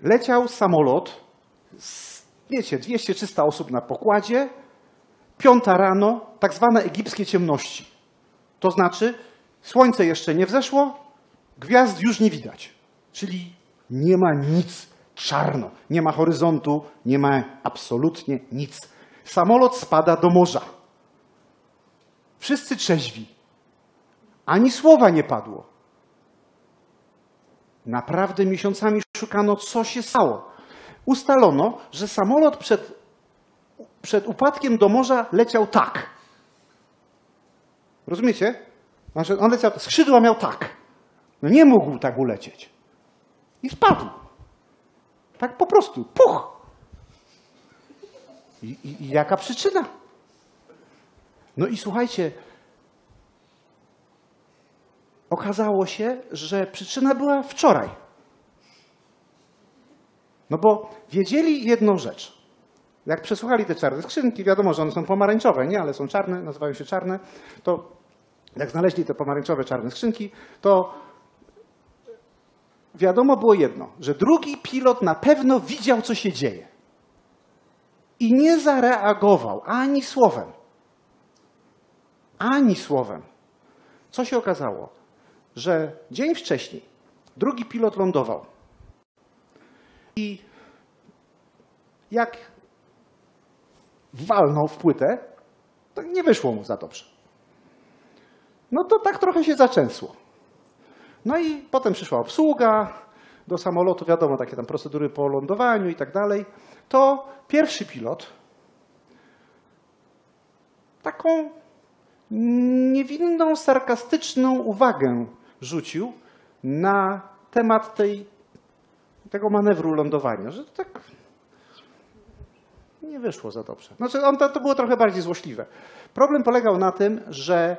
Leciał samolot, z, wiecie, 200-300 osób na pokładzie, piąta rano, tak zwane egipskie ciemności. To znaczy, słońce jeszcze nie wzeszło, gwiazd już nie widać. Czyli nie ma nic, czarno, nie ma horyzontu, nie ma absolutnie nic. Samolot spada do morza. Wszyscy trzeźwi. Ani słowa nie padło. Naprawdę miesiącami szukano, co się stało. Ustalono, że samolot przed, przed upadkiem do morza leciał tak. Rozumiecie? Znaczy on leciał, skrzydła miał tak. No nie mógł tak ulecieć. I spadł. Tak po prostu. Puch. I, i, i jaka przyczyna? No i słuchajcie, okazało się, że przyczyna była wczoraj. No bo wiedzieli jedną rzecz. Jak przesłuchali te czarne skrzynki, wiadomo, że one są pomarańczowe, nie, ale są czarne, nazywają się czarne, to jak znaleźli te pomarańczowe czarne skrzynki, to wiadomo było jedno, że drugi pilot na pewno widział, co się dzieje. I nie zareagował ani słowem. Ani słowem. Co się okazało? Że dzień wcześniej drugi pilot lądował. I jak walnął w płytę, to nie wyszło mu za dobrze. No to tak trochę się zaczęsło. No i potem przyszła obsługa do samolotu, wiadomo, takie tam procedury po lądowaniu i tak dalej. To pierwszy pilot taką niewinną, sarkastyczną uwagę rzucił na temat tej, tego manewru lądowania, że tak nie wyszło za dobrze. Znaczy, on to, to było trochę bardziej złośliwe. Problem polegał na tym, że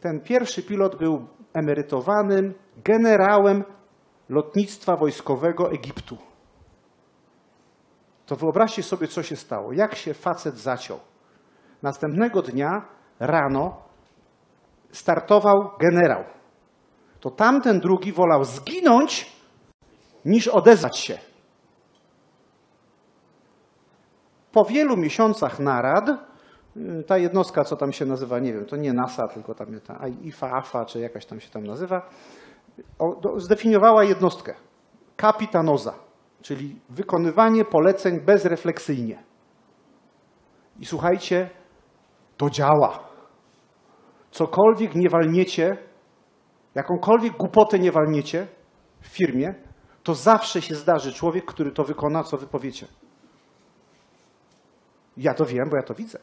ten pierwszy pilot był emerytowanym generałem lotnictwa wojskowego Egiptu. To wyobraźcie sobie, co się stało. Jak się facet zaciął. Następnego dnia rano startował generał. To tamten drugi wolał zginąć, niż odezwać się. Po wielu miesiącach narad, ta jednostka, co tam się nazywa, nie wiem, to nie NASA, tylko tam ta IFA, AFA, czy jakaś tam się tam nazywa, zdefiniowała jednostkę. Kapitanoza, czyli wykonywanie poleceń bezrefleksyjnie. I słuchajcie, to działa. Cokolwiek nie walniecie, jakąkolwiek głupotę nie walniecie w firmie, to zawsze się zdarzy człowiek, który to wykona, co wy powiecie. Ja to wiem, bo ja to widzę.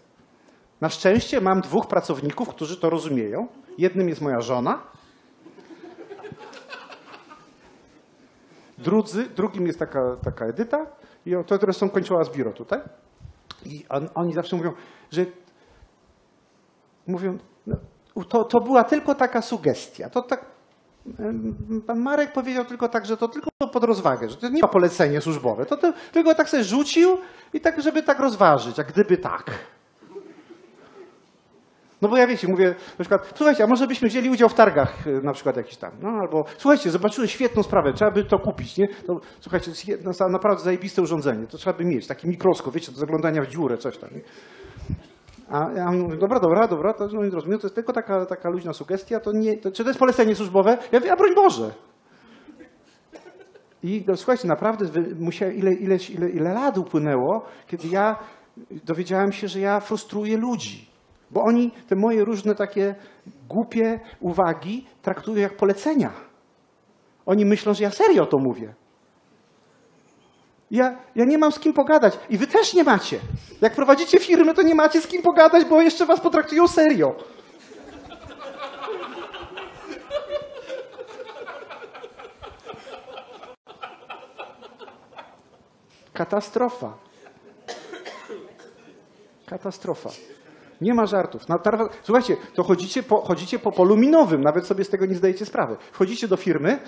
Na szczęście mam dwóch pracowników, którzy to rozumieją. Jednym jest moja żona. Drudzy, drugim jest taka, taka Edyta i to zresztą kończyła z biuro tutaj. I on, oni zawsze mówią, że mówią, no, to, to była tylko taka sugestia. To tak, pan Marek powiedział tylko tak, że to tylko pod rozwagę, że to nie ma polecenie służbowe. To, to tylko tak sobie rzucił i tak, żeby tak rozważyć, jak gdyby tak. No bo ja wiecie, mówię na przykład, słuchajcie, a może byśmy wzięli udział w targach y, na przykład jakiś tam, no albo słuchajcie, zobaczyłem świetną sprawę, trzeba by to kupić, nie? Słuchajcie, to jest naprawdę zajebiste urządzenie, to trzeba by mieć, taki mikroskop, wiecie, do zaglądania w dziurę, coś tam. Nie? A ja mówię, dobra, dobra, dobra, to no, rozumiem, to jest tylko taka, taka luźna sugestia, to nie, to, czy to jest polecenie służbowe? Ja mówię, a broń Boże. I no, słuchajcie, naprawdę wy- musiał, ile, ile, ile, ile lat upłynęło, kiedy ja dowiedziałem się, że ja frustruję ludzi. Bo oni te moje różne takie głupie uwagi traktują jak polecenia. Oni myślą, że ja serio to mówię. Ja, ja nie mam z kim pogadać i wy też nie macie. Jak prowadzicie firmy, to nie macie z kim pogadać, bo jeszcze was potraktują serio. Katastrofa. Katastrofa. Nie ma żartów. Na tarwa... Słuchajcie, to chodzicie po, chodzicie po polu minowym, nawet sobie z tego nie zdajecie sprawy. Wchodzicie do firmy,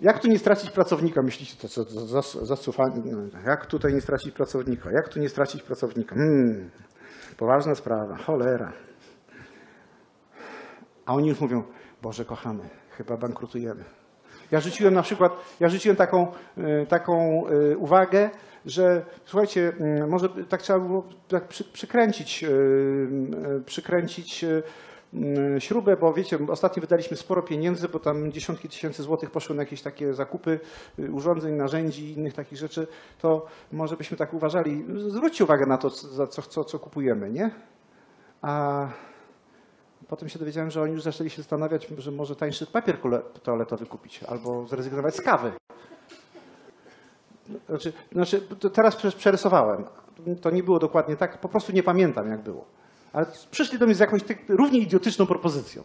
jak tu nie stracić pracownika? Myślicie, to co, to za, zacofanie? Jak tutaj nie stracić pracownika? Jak tu nie stracić pracownika? Hmm, poważna sprawa, cholera. A oni już mówią, Boże kochany, chyba bankrutujemy. Ja rzuciłem na przykład, ja rzuciłem taką, e, taką e, uwagę, że słuchajcie, może tak trzeba było tak przy, przykręcić, e, przykręcić śrubę, bo wiecie, ostatnio wydaliśmy sporo pieniędzy, bo tam dziesiątki tysięcy złotych poszły na jakieś takie zakupy y, urządzeń, narzędzi i innych takich rzeczy, to może byśmy tak uważali. Zwróćcie uwagę na to, co, co, co kupujemy, nie? A potem się dowiedziałem, że oni już zaczęli się zastanawiać, że może tańszy papier toaletowy kupić albo zrezygnować z kawy. Znaczy, znaczy teraz prze- przerysowałem. To nie było dokładnie tak, po prostu nie pamiętam jak było. Ale przyszli do mnie z jakąś tak, równie idiotyczną propozycją.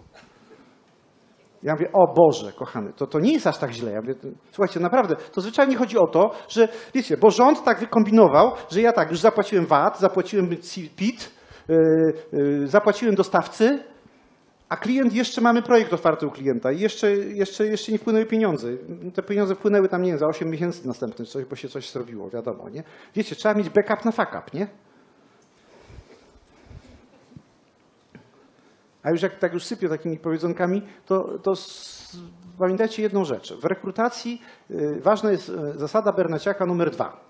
Ja mówię, o Boże, kochany, to, to nie jest aż tak źle. Ja mówię, słuchajcie, naprawdę, to zwyczajnie chodzi o to, że wiecie, bo rząd tak wykombinował, że ja tak, już zapłaciłem VAT, zapłaciłem PIT, yy, yy, zapłaciłem dostawcy, a klient jeszcze mamy projekt otwarty u klienta i jeszcze, jeszcze, jeszcze nie wpłynęły pieniądze. Te pieniądze wpłynęły tam, nie wiem, za 8 miesięcy następnych, coś, bo się coś zrobiło, wiadomo, nie? Wiecie, trzeba mieć backup na fuck nie? A już jak tak już sypię takimi powiedzonkami, to, to s- pamiętajcie jedną rzecz. W rekrutacji y, ważna jest y, zasada Bernaciaka numer dwa.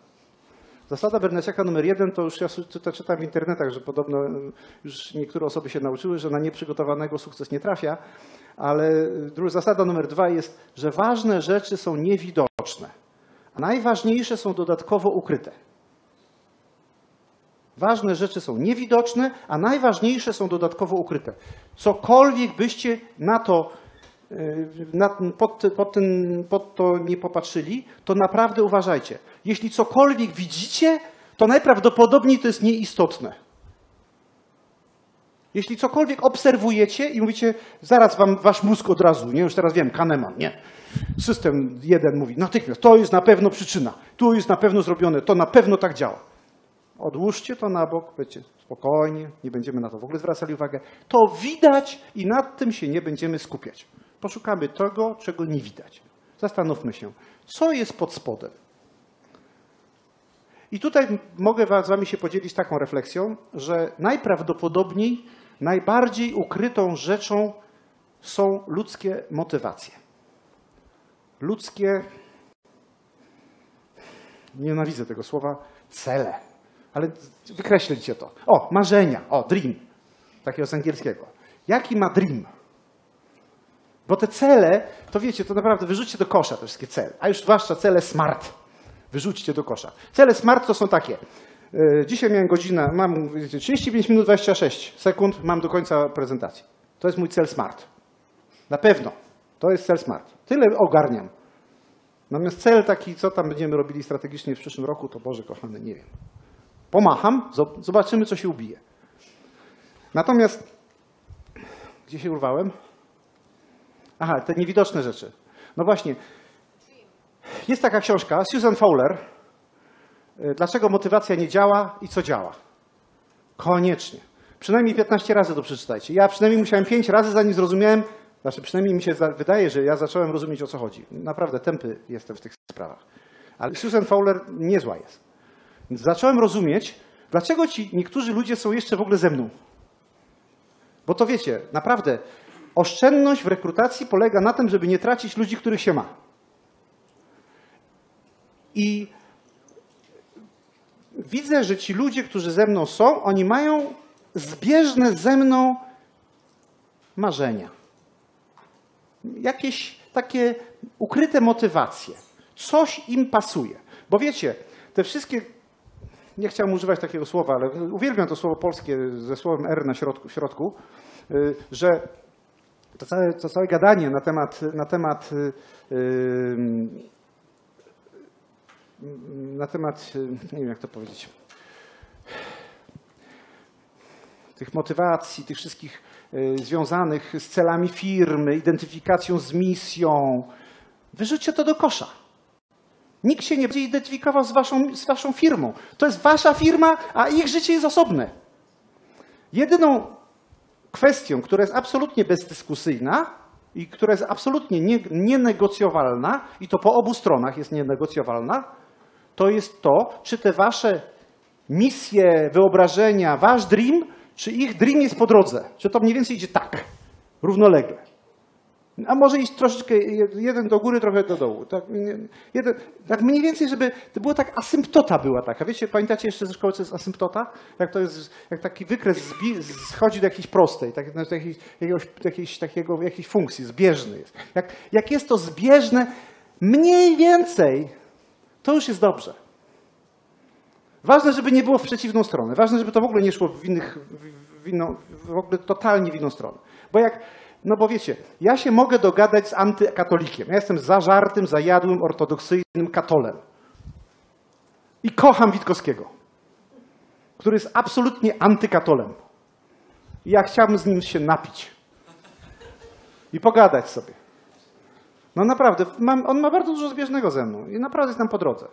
Zasada Bernaciaka numer jeden to już ja czyta- czytam w internetach, że podobno y, już niektóre osoby się nauczyły, że na nieprzygotowanego sukces nie trafia, ale y, zasada numer dwa jest, że ważne rzeczy są niewidoczne, a najważniejsze są dodatkowo ukryte. Ważne rzeczy są niewidoczne, a najważniejsze są dodatkowo ukryte. Cokolwiek byście na to, pod, pod, ten, pod to nie popatrzyli, to naprawdę uważajcie. Jeśli cokolwiek widzicie, to najprawdopodobniej to jest nieistotne. Jeśli cokolwiek obserwujecie i mówicie, zaraz wam wasz mózg od razu, nie, już teraz wiem, Kahneman, nie. System jeden mówi, natychmiast, to jest na pewno przyczyna, tu jest na pewno zrobione, to na pewno tak działa. Odłóżcie to na bok, wiecie, spokojnie, nie będziemy na to w ogóle zwracali uwagę. To widać i nad tym się nie będziemy skupiać. Poszukamy tego, czego nie widać. Zastanówmy się, co jest pod spodem. I tutaj mogę z Wami się podzielić taką refleksją, że najprawdopodobniej najbardziej ukrytą rzeczą są ludzkie motywacje. Ludzkie, nienawidzę tego słowa, cele. Ale wykreślcie to. O, marzenia, o, dream. Takiego z angielskiego. Jaki ma dream? Bo te cele, to wiecie, to naprawdę wyrzućcie do kosza te wszystkie cele. A już zwłaszcza cele smart. Wyrzućcie do kosza. Cele smart to są takie. E, Dzisiaj miałem godzinę, mam wiecie, 35 minut 26 sekund, mam do końca prezentacji. To jest mój cel smart. Na pewno. To jest cel smart. Tyle ogarniam. Natomiast cel taki, co tam będziemy robili strategicznie w przyszłym roku, to Boże kochany, nie wiem. Pomacham, zo- zobaczymy, co się ubije. Natomiast, gdzie się urwałem? Aha, te niewidoczne rzeczy. No właśnie. Jest taka książka, Susan Fowler, y, Dlaczego motywacja nie działa i co działa. Koniecznie. Przynajmniej 15 razy to przeczytajcie. Ja przynajmniej musiałem 5 razy, zanim zrozumiałem, znaczy przynajmniej mi się wydaje, że ja zacząłem rozumieć o co chodzi. Naprawdę tępy jestem w tych sprawach. Ale Susan Fowler niezła jest. Zacząłem rozumieć, dlaczego ci niektórzy ludzie są jeszcze w ogóle ze mną. Bo to wiecie, naprawdę, oszczędność w rekrutacji polega na tym, żeby nie tracić ludzi, których się ma. I widzę, że ci ludzie, którzy ze mną są, oni mają zbieżne ze mną marzenia. Jakieś takie ukryte motywacje. Coś im pasuje. Bo wiecie, te wszystkie, nie chciałem używać takiego słowa, ale uwielbiam to słowo polskie ze słowem R na środku, środku y, że to całe, to całe gadanie na temat, na temat y, y, na temat, y, nie wiem jak to powiedzieć, tych motywacji, tych wszystkich związanych z celami firmy, identyfikacją z misją. Wyrzućcie to do kosza. Nikt się nie będzie identyfikował z waszą, z waszą firmą. To jest wasza firma, a ich życie jest osobne. Jedyną kwestią, która jest absolutnie bezdyskusyjna i która jest absolutnie nie, nienegocjowalna, i to po obu stronach jest nienegocjowalna, to jest to, czy te wasze misje, wyobrażenia, wasz dream, czy ich dream jest po drodze. Czy to mniej więcej idzie tak, równolegle. A może iść troszeczkę, jeden do góry, trochę do dołu. Tak, jeden, tak mniej więcej, żeby to było tak, asymptota była taka. Wiecie, pamiętacie jeszcze ze szkoły, co jest asymptota? Jak to jest, jak taki wykres zbi, schodzi do jakiejś prostej, tak, do jakiejś, jakiegoś, jakiejś, takiego, jakiejś funkcji, zbieżny jest. Jak, jak jest to zbieżne, mniej więcej, to już jest dobrze. Ważne, żeby nie było w przeciwną stronę. Ważne, żeby to w ogóle nie szło w, innych, w, inną, w ogóle totalnie w inną stronę. Bo jak, no bo wiecie, ja się mogę dogadać z antykatolikiem. Ja jestem zażartym, zajadłym, ortodoksyjnym katolem. I kocham Witkowskiego, który jest absolutnie antykatolem. I ja chciałbym z nim się napić. I pogadać sobie. No naprawdę, mam, on ma bardzo dużo zbieżnego ze mną i naprawdę jest nam po drodze.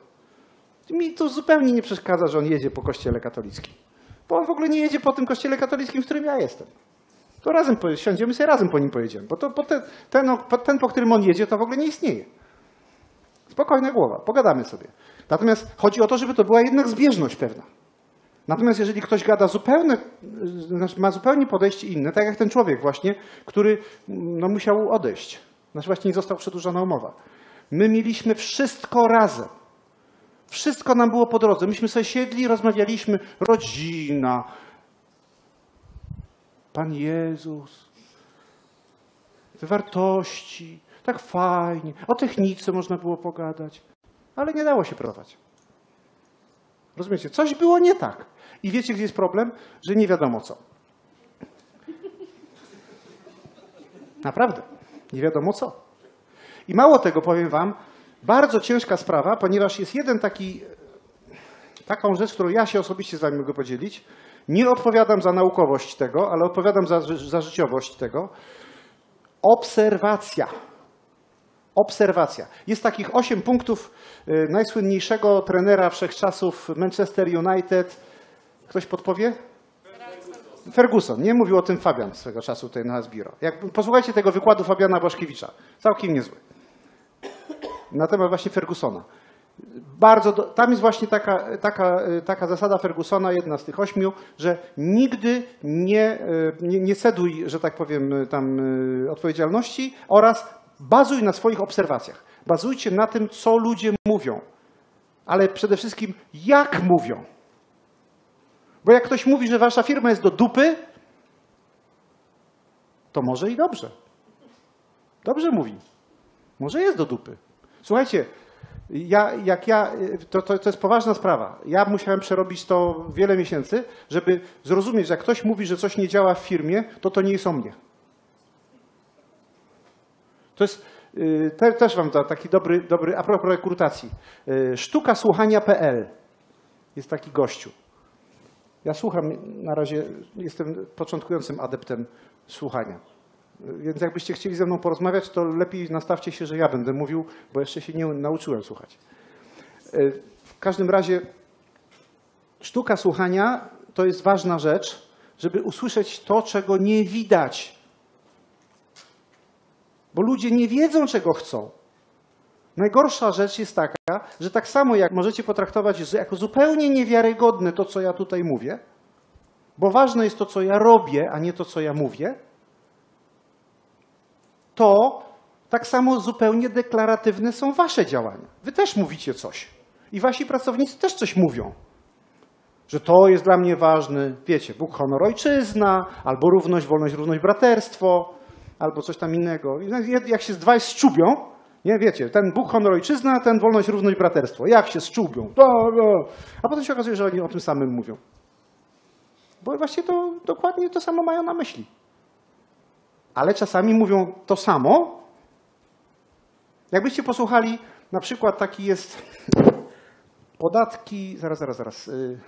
Mi to zupełnie nie przeszkadza, że on jedzie po kościele katolickim. Bo on w ogóle nie jedzie po tym kościele katolickim, w którym ja jestem. To razem siądziemy sobie, razem po nim pojedziemy. Bo to, bo ten, ten, ten, po którym on jedzie, to w ogóle nie istnieje. Spokojna głowa, pogadamy sobie. Natomiast chodzi o to, żeby to była jednak zbieżność pewna. Natomiast jeżeli ktoś gada zupełnie, znaczy ma zupełnie podejście inne, tak jak ten człowiek właśnie, który no, musiał odejść. Znaczy właśnie nie została przedłużona umowa. My mieliśmy wszystko razem. Wszystko nam było po drodze. Myśmy sobie siedli, rozmawialiśmy. Rodzina. Pan Jezus. Te wartości. Tak fajnie. O technice można było pogadać. Ale nie dało się prowadzić. Rozumiecie? Coś było nie tak. I wiecie, gdzie jest problem? Że nie wiadomo co. Naprawdę. Nie wiadomo co. I mało tego, powiem wam, bardzo ciężka sprawa, ponieważ jest jeden taki, taką rzecz, którą ja się osobiście z wami mogę podzielić. Nie odpowiadam za naukowość tego, ale odpowiadam za, za życiowość tego. Obserwacja. Obserwacja. Jest takich osiem punktów y, najsłynniejszego trenera wszechczasów Manchester United. Ktoś podpowie? Ferguson. Nie mówił o tym Fabian swego czasu tutaj na Asbiro. Jak, posłuchajcie tego wykładu Fabiana Błaszkiewicza. Całkiem niezły. Na temat właśnie Fergusona. Bardzo do, tam jest właśnie taka, taka, taka zasada Fergusona, jedna z tych ośmiu, że nigdy nie, y, nie, nie ceduj, że tak powiem, y, tam y, odpowiedzialności oraz bazuj na swoich obserwacjach. Bazujcie na tym, co ludzie mówią, ale przede wszystkim jak mówią. Bo jak ktoś mówi, że wasza firma jest do dupy, to może i dobrze. Dobrze mówi. Może jest do dupy. Słuchajcie, ja, jak ja, to, to, to jest poważna sprawa. Ja musiałem przerobić to wiele miesięcy, żeby zrozumieć, że jak ktoś mówi, że coś nie działa w firmie, to to nie jest o mnie. To jest, y, te, też wam da taki dobry, dobry, a propos rekrutacji. Y, Sztukasłuchania.pl jest taki gościu. Ja słucham, na razie jestem początkującym adeptem słuchania. Więc jakbyście chcieli ze mną porozmawiać, to lepiej nastawcie się, że ja będę mówił, bo jeszcze się nie nauczyłem słuchać. E, W każdym razie sztuka słuchania to jest ważna rzecz, żeby usłyszeć to, czego nie widać. Bo ludzie nie wiedzą, czego chcą. Najgorsza rzecz jest taka, że tak samo jak możecie potraktować jako zupełnie niewiarygodne to, co ja tutaj mówię, bo ważne jest to, co ja robię, a nie to, co ja mówię, to tak samo zupełnie deklaratywne są wasze działania. Wy też mówicie coś. I wasi pracownicy też coś mówią. Że to jest dla mnie ważne, wiecie, Bóg, honor, ojczyzna, albo równość, wolność, równość, braterstwo, albo coś tam innego. I Jak się dwaj szczubią, nie wiecie, ten Bóg, honor, ojczyzna, ten wolność, równość, braterstwo. Jak się szczubią. To. A potem się okazuje, że oni o tym samym mówią. Bo właśnie to dokładnie to samo mają na myśli. Ale czasami mówią to samo. Jakbyście posłuchali, na przykład taki jest podatki, zaraz, zaraz, zaraz. y,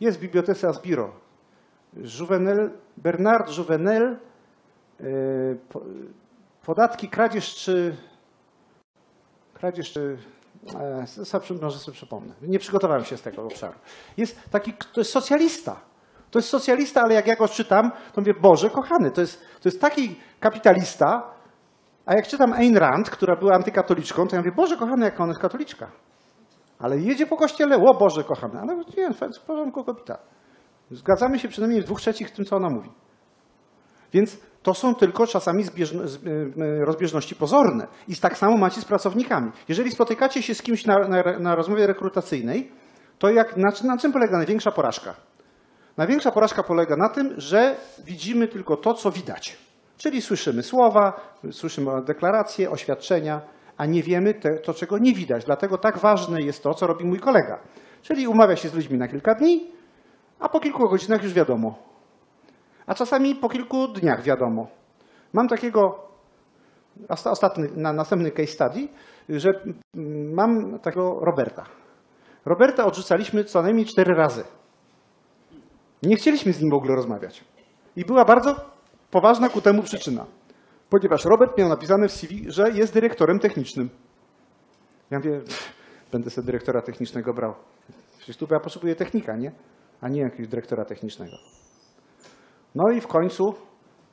Jest w bibliotece Asbiro. Juvenel, Bernard Juvenel, y, po- podatki, kradzież czy kradzież czy e, sobie, przy- może sobie przypomnę. Nie przygotowałem się z tego obszaru. Jest taki, to jest socjalista. To jest socjalista, ale jak ja go czytam, to mówię, Boże kochany, to jest, to jest taki kapitalista, a jak czytam Ayn Rand, która była antykatoliczką, to ja mówię, Boże kochany, jak ona jest katoliczka. Ale jedzie po kościele, o Boże kochany, ale nie, w porządku kobieta. Zgadzamy się przynajmniej w dwóch trzecich z tym, co ona mówi. Więc to są tylko czasami y, y, rozbieżności pozorne. I tak samo macie z pracownikami. Jeżeli spotykacie się z kimś na, na, na rozmowie rekrutacyjnej, to jak, na, na czym polega największa porażka? Największa porażka polega na tym, że widzimy tylko to, co widać. Czyli słyszymy słowa, słyszymy deklaracje, oświadczenia, a nie wiemy te, to, czego nie widać. Dlatego tak ważne jest to, co robi mój kolega. Czyli umawia się z ludźmi na kilka dni, a po kilku godzinach już wiadomo. A czasami po kilku dniach wiadomo. Mam takiego osta- ostatni, na, następny case study, że mam takiego Roberta. Roberta odrzucaliśmy co najmniej cztery razy. Nie chcieliśmy z nim w ogóle rozmawiać. I była bardzo poważna ku temu przyczyna. Ponieważ Robert miał napisane w CV, że jest dyrektorem technicznym. Ja mówię, "Pff, będę sobie dyrektora technicznego brał. Przecież tu ja potrzebuję technika, nie? A nie jakiegoś dyrektora technicznego. No i w końcu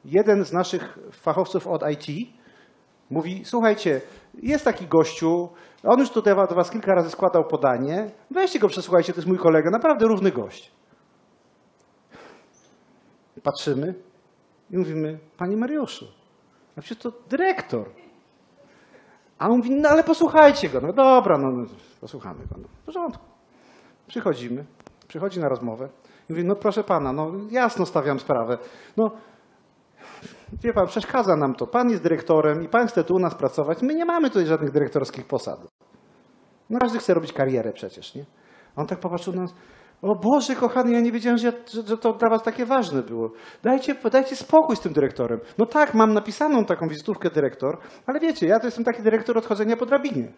jeden z naszych fachowców od IT mówi, słuchajcie, jest taki gościu, on już tutaj do was kilka razy składał podanie, weźcie go przesłuchajcie, to jest mój kolega, naprawdę równy gość. Patrzymy i mówimy, panie Mariuszu, a przecież to dyrektor. A on mówi, no ale posłuchajcie go. No dobra, no, no posłuchamy go. No, w porządku. Przychodzimy, przychodzi na rozmowę i mówi, no proszę pana, no jasno stawiam sprawę. No, wie pan, przeszkadza nam to. Pan jest dyrektorem i pan chce tu u nas pracować. My nie mamy tutaj żadnych dyrektorskich posad. No każdy chce robić karierę przecież, nie? A on tak popatrzył na nas. O Boże, kochany, ja nie wiedziałem, że, że, że to dla was takie ważne było. Dajcie, dajcie spokój z tym dyrektorem. No tak, mam napisaną taką wizytówkę dyrektor, ale wiecie, ja to jestem taki dyrektor odchodzenia po drabinie.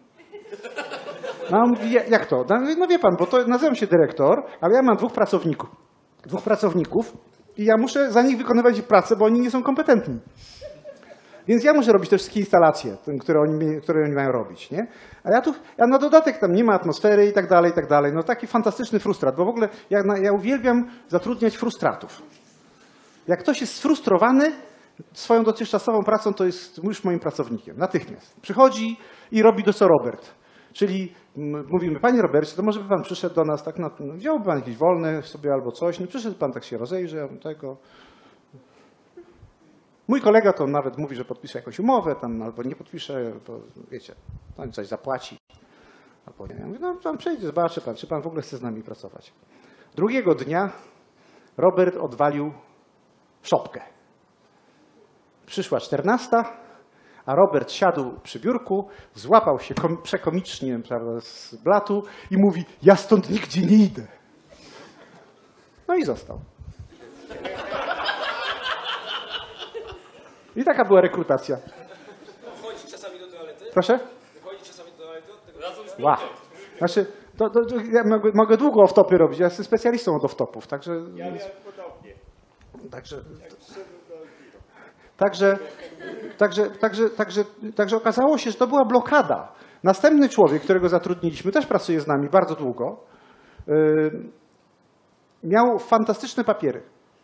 No on mówi, "Ja- jak to? No, no wie pan, bo to nazywam się dyrektor, ale ja mam dwóch pracowników. Dwóch pracowników i ja muszę za nich wykonywać pracę, bo oni nie są kompetentni. Więc ja muszę robić te wszystkie instalacje, które, oni, które oni mają robić. Nie? A ja tu, a na dodatek tam nie ma atmosfery i tak dalej, i tak dalej. No taki fantastyczny frustrat, bo w ogóle ja, ja uwielbiam zatrudniać frustratów. Jak ktoś jest sfrustrowany swoją dotychczasową pracą, to jest już moim pracownikiem, natychmiast. Przychodzi i robi to, co Robert. Czyli mówimy, panie Robercie, to może by pan przyszedł do nas, tak na, no, wziąłby pan jakieś wolne sobie albo coś, no przyszedł pan, tak się rozejrzy, tego. Mój kolega to nawet mówi, że podpisze jakąś umowę, tam albo nie podpisze, bo wiecie, on coś zapłaci. Albo nie. Ja mówię, no pan przyjdzie, zobaczy pan, czy pan w ogóle chce z nami pracować. Drugiego dnia Robert odwalił szopkę. Przyszła czternasta, a Robert siadł przy biurku, złapał się kom- przekomicznie prawda, z blatu i mówi, ja stąd nigdzie nie idę. No i został. I taka była rekrutacja. Wchodzi czasami do toalety? Proszę? Wychodzi czasami do toalety? Razem z Wow. Znaczy, to, to, to ja mogę, mogę długo off-topy robić, ja jestem specjalistą od off-topów, także... Ja miałem podobnie. Także, także, także, także, także, także okazało się, że to była blokada. Następny człowiek, którego zatrudniliśmy, też pracuje z nami bardzo długo, yy, miał fantastyczne papiery.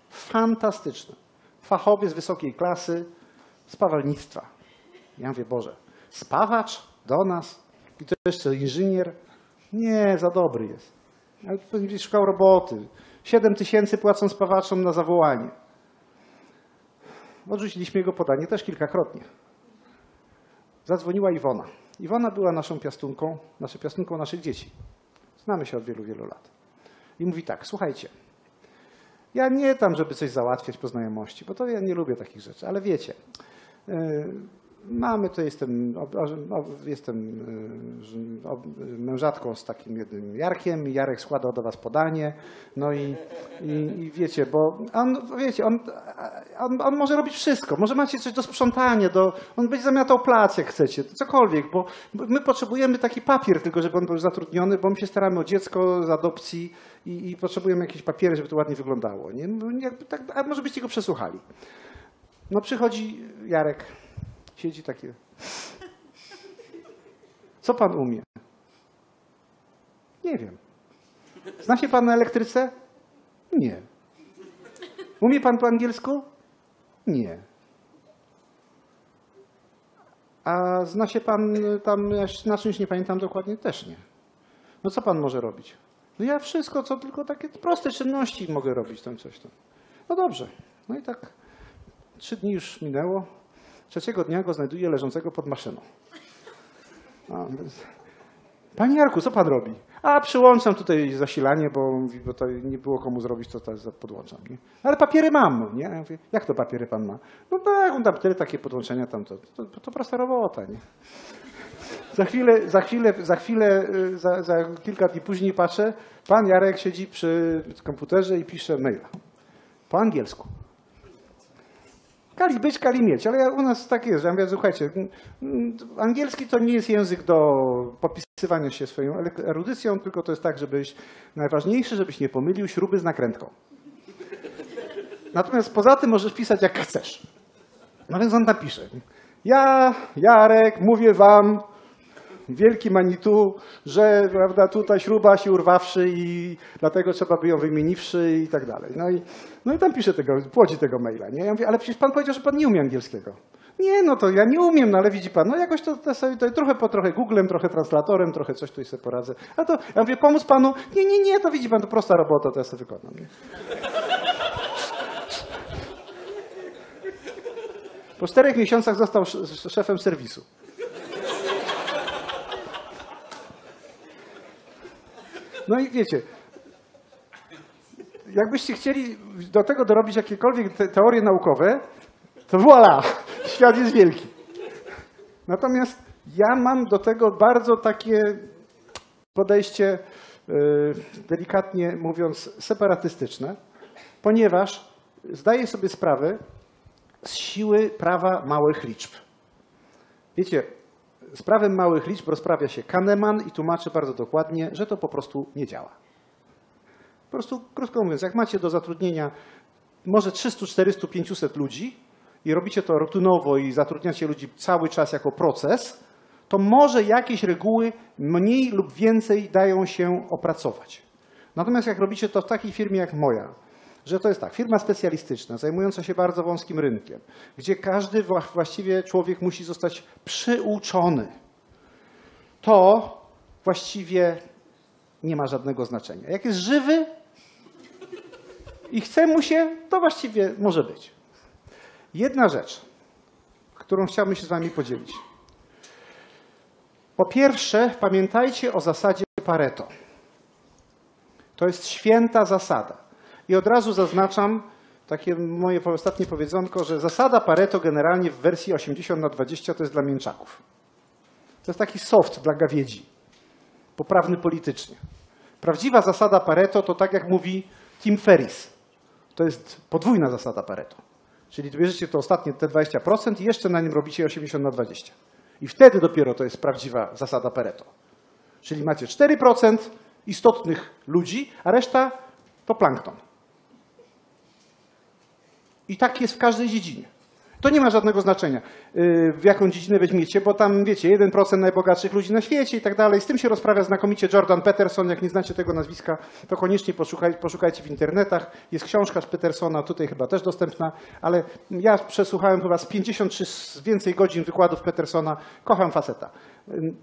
Fantastyczne. Fachowiec wysokiej klasy, spawalnictwa. Ja mówię, Boże, spawacz do nas i to jeszcze inżynier? Nie, za dobry jest. Ale szukał roboty. 7 tysięcy płacą spawaczom na zawołanie. Odrzuciliśmy jego podanie też kilkakrotnie. Zadzwoniła Iwona. Iwona była naszą piastunką, naszą piastunką naszych dzieci. Znamy się od wielu, wielu lat. I mówi tak, słuchajcie, ja nie tam, żeby coś załatwiać po znajomości, bo to ja nie lubię takich rzeczy, ale wiecie, mamy, to jestem, jestem ob, mężatką z takim jednym Jarkiem, Jarek składał do was podanie, no i, i, i wiecie, bo on, wiecie, on, on, on, może robić wszystko, może macie coś do sprzątania, do, on będzie zamiatał plac, jak chcecie, cokolwiek, bo, my potrzebujemy taki papier tylko, żeby on był zatrudniony, bo my się staramy o dziecko z adopcji i, i potrzebujemy jakieś papiery, żeby to ładnie wyglądało, nie? Jakby tak, a może byście go przesłuchali. No przychodzi Jarek, siedzi takie. Co pan umie? Nie wiem. Zna się pan na elektryce? Nie. Umie pan po angielsku? Nie. A zna się pan tam, na czymś nie pamiętam dokładnie? Też nie. No co pan może robić? No ja wszystko, co tylko takie proste czynności mogę robić tam coś tam. No dobrze. No i tak trzy dni już minęło. Trzeciego dnia go znajduję leżącego pod maszyną. Panie Jarku, co pan robi? A przyłączam tutaj zasilanie, bo, bo to nie było komu zrobić, to teraz podłączam. Nie? Ale papiery mam, nie? Ja mówię, jak to papiery pan ma? No tak, on tam tyle takie podłączenia, tam to, to, to prosta robota, nie? Za chwilę, za chwilę, za chwilę, za, za kilka dni później patrzę, pan Jarek siedzi przy komputerze i pisze maila. Po angielsku. Kali być, kali mieć, ale u nas tak jest, ja mówię, słuchajcie, angielski to nie jest język do podpisywania się swoją erudycją, tylko to jest tak, żebyś, najważniejsze, żebyś nie pomylił śruby z nakrętką. Natomiast poza tym możesz pisać jak chcesz. No więc on napisze. Ja, Jarek, mówię wam, wielki Manitu, że prawda, tutaj śruba się urwawszy i dlatego trzeba by ją wymieniwszy i tak dalej. No i, no i tam pisze tego, płodzi tego maila. Nie? Ja mówię, ale przecież pan powiedział, że pan nie umie angielskiego. Nie, no to ja nie umiem, no ale widzi pan, no jakoś to, to sobie trochę po trochę Googlem, trochę translatorem, trochę coś tu sobie poradzę. A to ja mówię, pomóc panu? Nie, nie, nie, to widzi pan, to prosta robota, to ja sobie wykonam. Nie? Po czterech miesiącach został szefem serwisu. No i wiecie, jakbyście chcieli do tego dorobić jakiekolwiek te teorie naukowe, to voilà, świat jest wielki. Natomiast ja mam do tego bardzo takie podejście, delikatnie mówiąc, separatystyczne, ponieważ zdaję sobie sprawę z siły prawa małych liczb. Wiecie, z prawem małych liczb rozprawia się Kahneman i tłumaczy bardzo dokładnie, że to po prostu nie działa. Po prostu, krótko mówiąc, jak macie do zatrudnienia może 300, 400, 500 ludzi i robicie to rutynowo i zatrudniacie ludzi cały czas jako proces, to może jakieś reguły mniej lub więcej dają się opracować. Natomiast jak robicie to w takiej firmie jak moja, że to jest tak, firma specjalistyczna, zajmująca się bardzo wąskim rynkiem, gdzie każdy właściwie człowiek musi zostać przyuczony, to właściwie nie ma żadnego znaczenia. Jak jest żywy i chce mu się, to właściwie może być. Jedna rzecz, którą chciałbym się z wami podzielić. Po pierwsze, pamiętajcie o zasadzie Pareto. To jest święta zasada. I od razu zaznaczam takie moje ostatnie powiedzonko, że zasada Pareto generalnie w wersji 80 na 20 to jest dla mięczaków. To jest taki soft dla gawiedzi, poprawny politycznie. Prawdziwa zasada Pareto to tak jak mówi Tim Ferris. To jest podwójna zasada Pareto. Czyli bierzecie to ostatnie te 20% i jeszcze na nim robicie 80 na 20. I wtedy dopiero to jest prawdziwa zasada Pareto. Czyli macie 4% istotnych ludzi, a reszta to plankton. I tak jest w każdej dziedzinie. To nie ma żadnego znaczenia, yy, w jaką dziedzinę weźmiecie, bo tam, wiecie, 1% najbogatszych ludzi na świecie i tak dalej. Z tym się rozprawia znakomicie Jordan Peterson. Jak nie znacie tego nazwiska, to koniecznie poszukaj, poszukajcie w internetach. Jest książka z Petersona, tutaj chyba też dostępna, ale ja przesłuchałem chyba z 50 czy więcej godzin wykładów Petersona. Kocham faceta. Yy,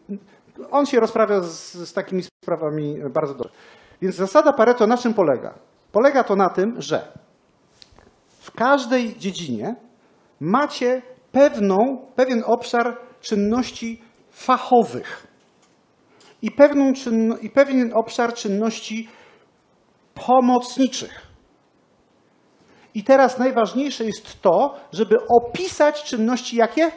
On się rozprawia z, z takimi sprawami bardzo dobrze. Więc zasada Pareto na czym polega? Polega to na tym, że w każdej dziedzinie macie pewną, pewien obszar czynności fachowych i, pewną i pewien obszar czynności pomocniczych. I teraz najważniejsze jest to, żeby opisać czynności jakie?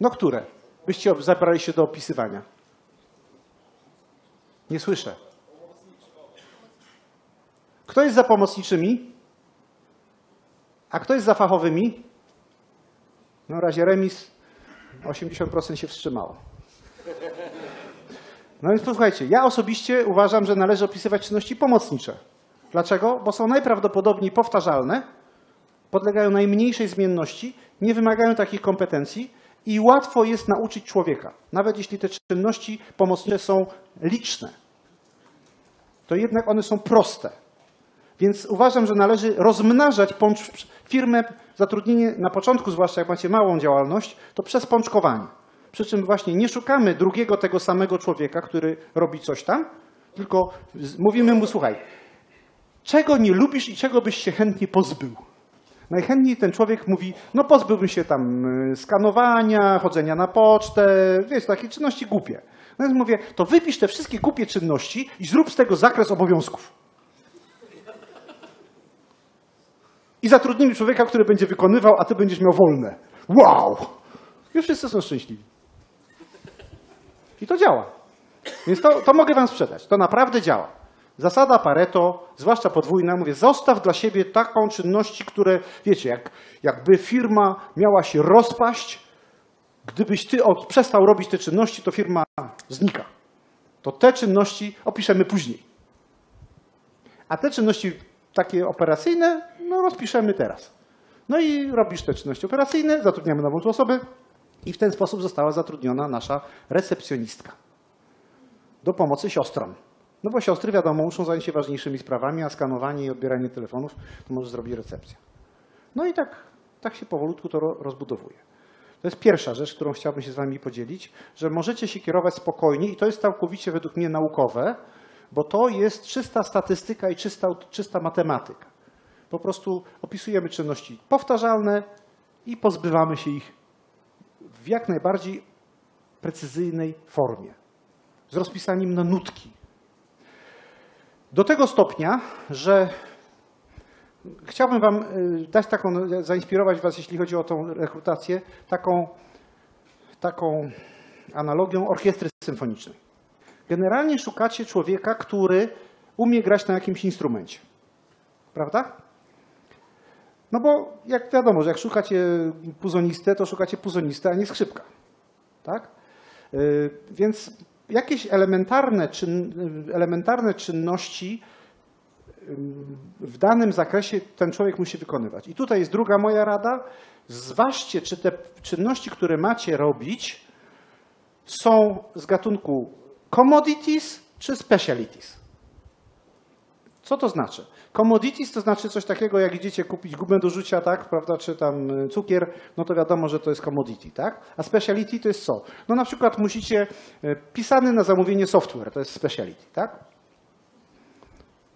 No które? Byście zabrali się do opisywania. Nie słyszę. Kto jest za pomocniczymi? A kto jest za fachowymi? No, na razie remis 80% się wstrzymało. No więc posłuchajcie, ja osobiście uważam, że należy opisywać czynności pomocnicze. Dlaczego? Bo są najprawdopodobniej powtarzalne, podlegają najmniejszej zmienności, nie wymagają takich kompetencji i łatwo jest nauczyć człowieka. Nawet jeśli te czynności pomocnicze są liczne, to jednak one są proste. Więc uważam, że należy rozmnażać pącz, firmę, zatrudnienie na początku, zwłaszcza jak macie małą działalność, to przez pączkowanie. Przy czym właśnie nie szukamy drugiego tego samego człowieka, który robi coś tam, tylko mówimy mu, słuchaj, czego nie lubisz i czego byś się chętnie pozbył. Najchętniej ten człowiek mówi, no pozbyłbym się tam y, skanowania, chodzenia na pocztę, wiesz, takie czynności głupie. No więc mówię, to wypisz te wszystkie głupie czynności i zrób z tego zakres obowiązków. I zatrudnimy człowieka, który będzie wykonywał, a ty będziesz miał wolne. Wow! Już wszyscy są szczęśliwi. I to działa. Więc to, to mogę wam sprzedać. To naprawdę działa. Zasada Pareto, zwłaszcza podwójna, mówię, zostaw dla siebie taką czynności, które, wiecie, jak, jakby firma miała się rozpaść, gdybyś ty od, przestał robić te czynności, to firma znika. To te czynności opiszemy później. A te czynności takie operacyjne, no rozpiszemy teraz. No i robisz te czynności operacyjne, zatrudniamy nową osobę i w ten sposób została zatrudniona nasza recepcjonistka do pomocy siostrom. No bo siostry, wiadomo, muszą zająć się ważniejszymi sprawami, a skanowanie i odbieranie telefonów to może zrobić recepcja. No i tak, tak się powolutku to ro- rozbudowuje. To jest pierwsza rzecz, którą chciałbym się z wami podzielić, że możecie się kierować spokojnie i to jest całkowicie według mnie naukowe, bo to jest czysta statystyka i czysta, czysta matematyka. Po prostu opisujemy czynności powtarzalne i pozbywamy się ich w jak najbardziej precyzyjnej formie. Z rozpisaniem na nutki. Do tego stopnia, że chciałbym Wam y, dać taką, zainspirować Was, jeśli chodzi o tą rekrutację, taką, taką analogią orkiestry symfonicznej. Generalnie szukacie człowieka, który umie grać na jakimś instrumencie. Prawda? No bo jak wiadomo, że jak szukacie puzonistę, to szukacie puzonistę, a nie skrzypka. Tak? Y, Więc jakieś elementarne, czyn, elementarne czynności ym, w danym zakresie ten człowiek musi wykonywać. I tutaj jest druga moja rada. Zważcie, czy te czynności, które macie robić, są z gatunku commodities czy specialities. Co to znaczy? Commodities to znaczy coś takiego, jak idziecie kupić gumę do rzucia, tak, prawda, czy tam y, cukier, no to wiadomo, że to jest commodity, tak? A speciality to jest co? No na przykład musicie, y, pisany na zamówienie software, to jest speciality, tak?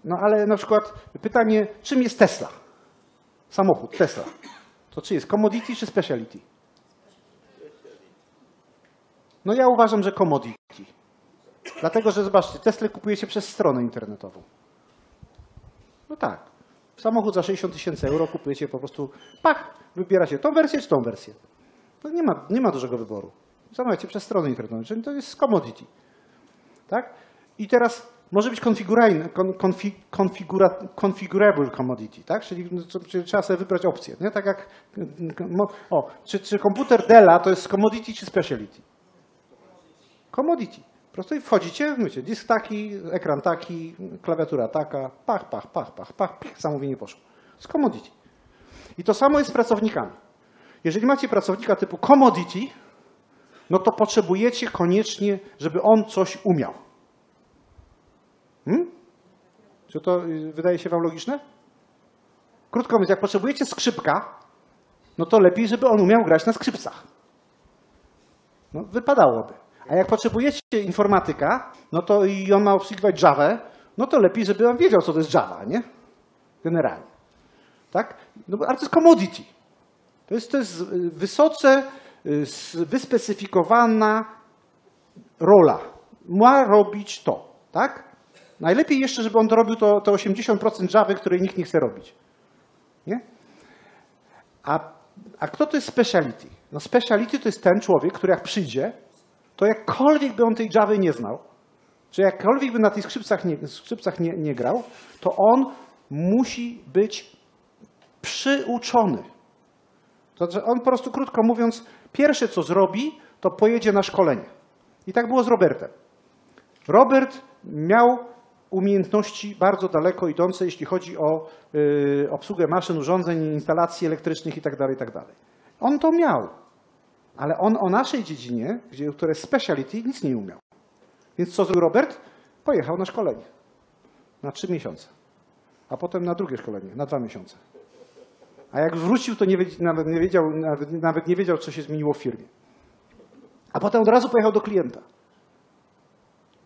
No ale na przykład pytanie, czym jest Tesla? Samochód, Tesla. To czy jest commodity czy speciality? No ja uważam, że commodity. Dlatego, że zobaczcie, Tesla kupujecie przez stronę internetową. No tak. Samochód za 60 tysięcy euro kupujecie po prostu, pach, wybieracie tą wersję czy tą wersję. To nie ma, nie ma dużego wyboru. Zamawiacie przez stronę internetową, czyli to jest commodity. Tak? I teraz może być configurable, konfi, konfigura, configurable commodity, tak? czyli, no, czyli trzeba sobie wybrać opcję. Nie? Tak jak, o, czy, czy komputer Della to jest commodity czy speciality? Commodity. Po prostu wchodzicie, mówicie, dysk taki, ekran taki, klawiatura taka, pach, pach, pach, pach, pach, pich, zamówienie poszło. Z commodity. I to samo jest z pracownikami. Jeżeli macie pracownika typu commodity, no to potrzebujecie koniecznie, żeby on coś umiał. Hmm? Czy to y, wydaje się wam logiczne? Krótko mówiąc, jak potrzebujecie skrzypka, no to lepiej, żeby on umiał grać na skrzypcach. No, wypadałoby. A jak potrzebujecie informatyka, no to i on ma obsługiwać Java, no to lepiej, żeby on wiedział, co to jest Java, nie? Generalnie. Tak? No, bo- to jest commodity. To jest, to jest y, wysoce y, wyspecyfikowana rola. Ma robić to, tak? Najlepiej jeszcze, żeby on robił to, to 80% Java, której nikt nie chce robić. Nie? A, a kto to jest speciality? No speciality to jest ten człowiek, który jak przyjdzie, to jakkolwiek by on tej Java nie znał, czy jakkolwiek by na tych skrzypcach nie, skrzypcach nie, nie grał, to on musi być przyuczony. To znaczy on po prostu, krótko mówiąc, pierwsze co zrobi, to pojedzie na szkolenie. I tak było z Robertem. Robert miał umiejętności bardzo daleko idące, jeśli chodzi o y, obsługę maszyn, urządzeń, instalacji elektrycznych itd., itd. On to miał, ale on o naszej dziedzinie, gdzie, które jest speciality, nic nie umiał. Więc co zrobił Robert? Pojechał na szkolenie na trzy miesiące, a potem na drugie szkolenie na dwa miesiące. A jak wrócił, to nie, wiedz- nawet, nie wiedział, nawet, nawet nie wiedział, co się zmieniło w firmie. A potem od razu pojechał do klienta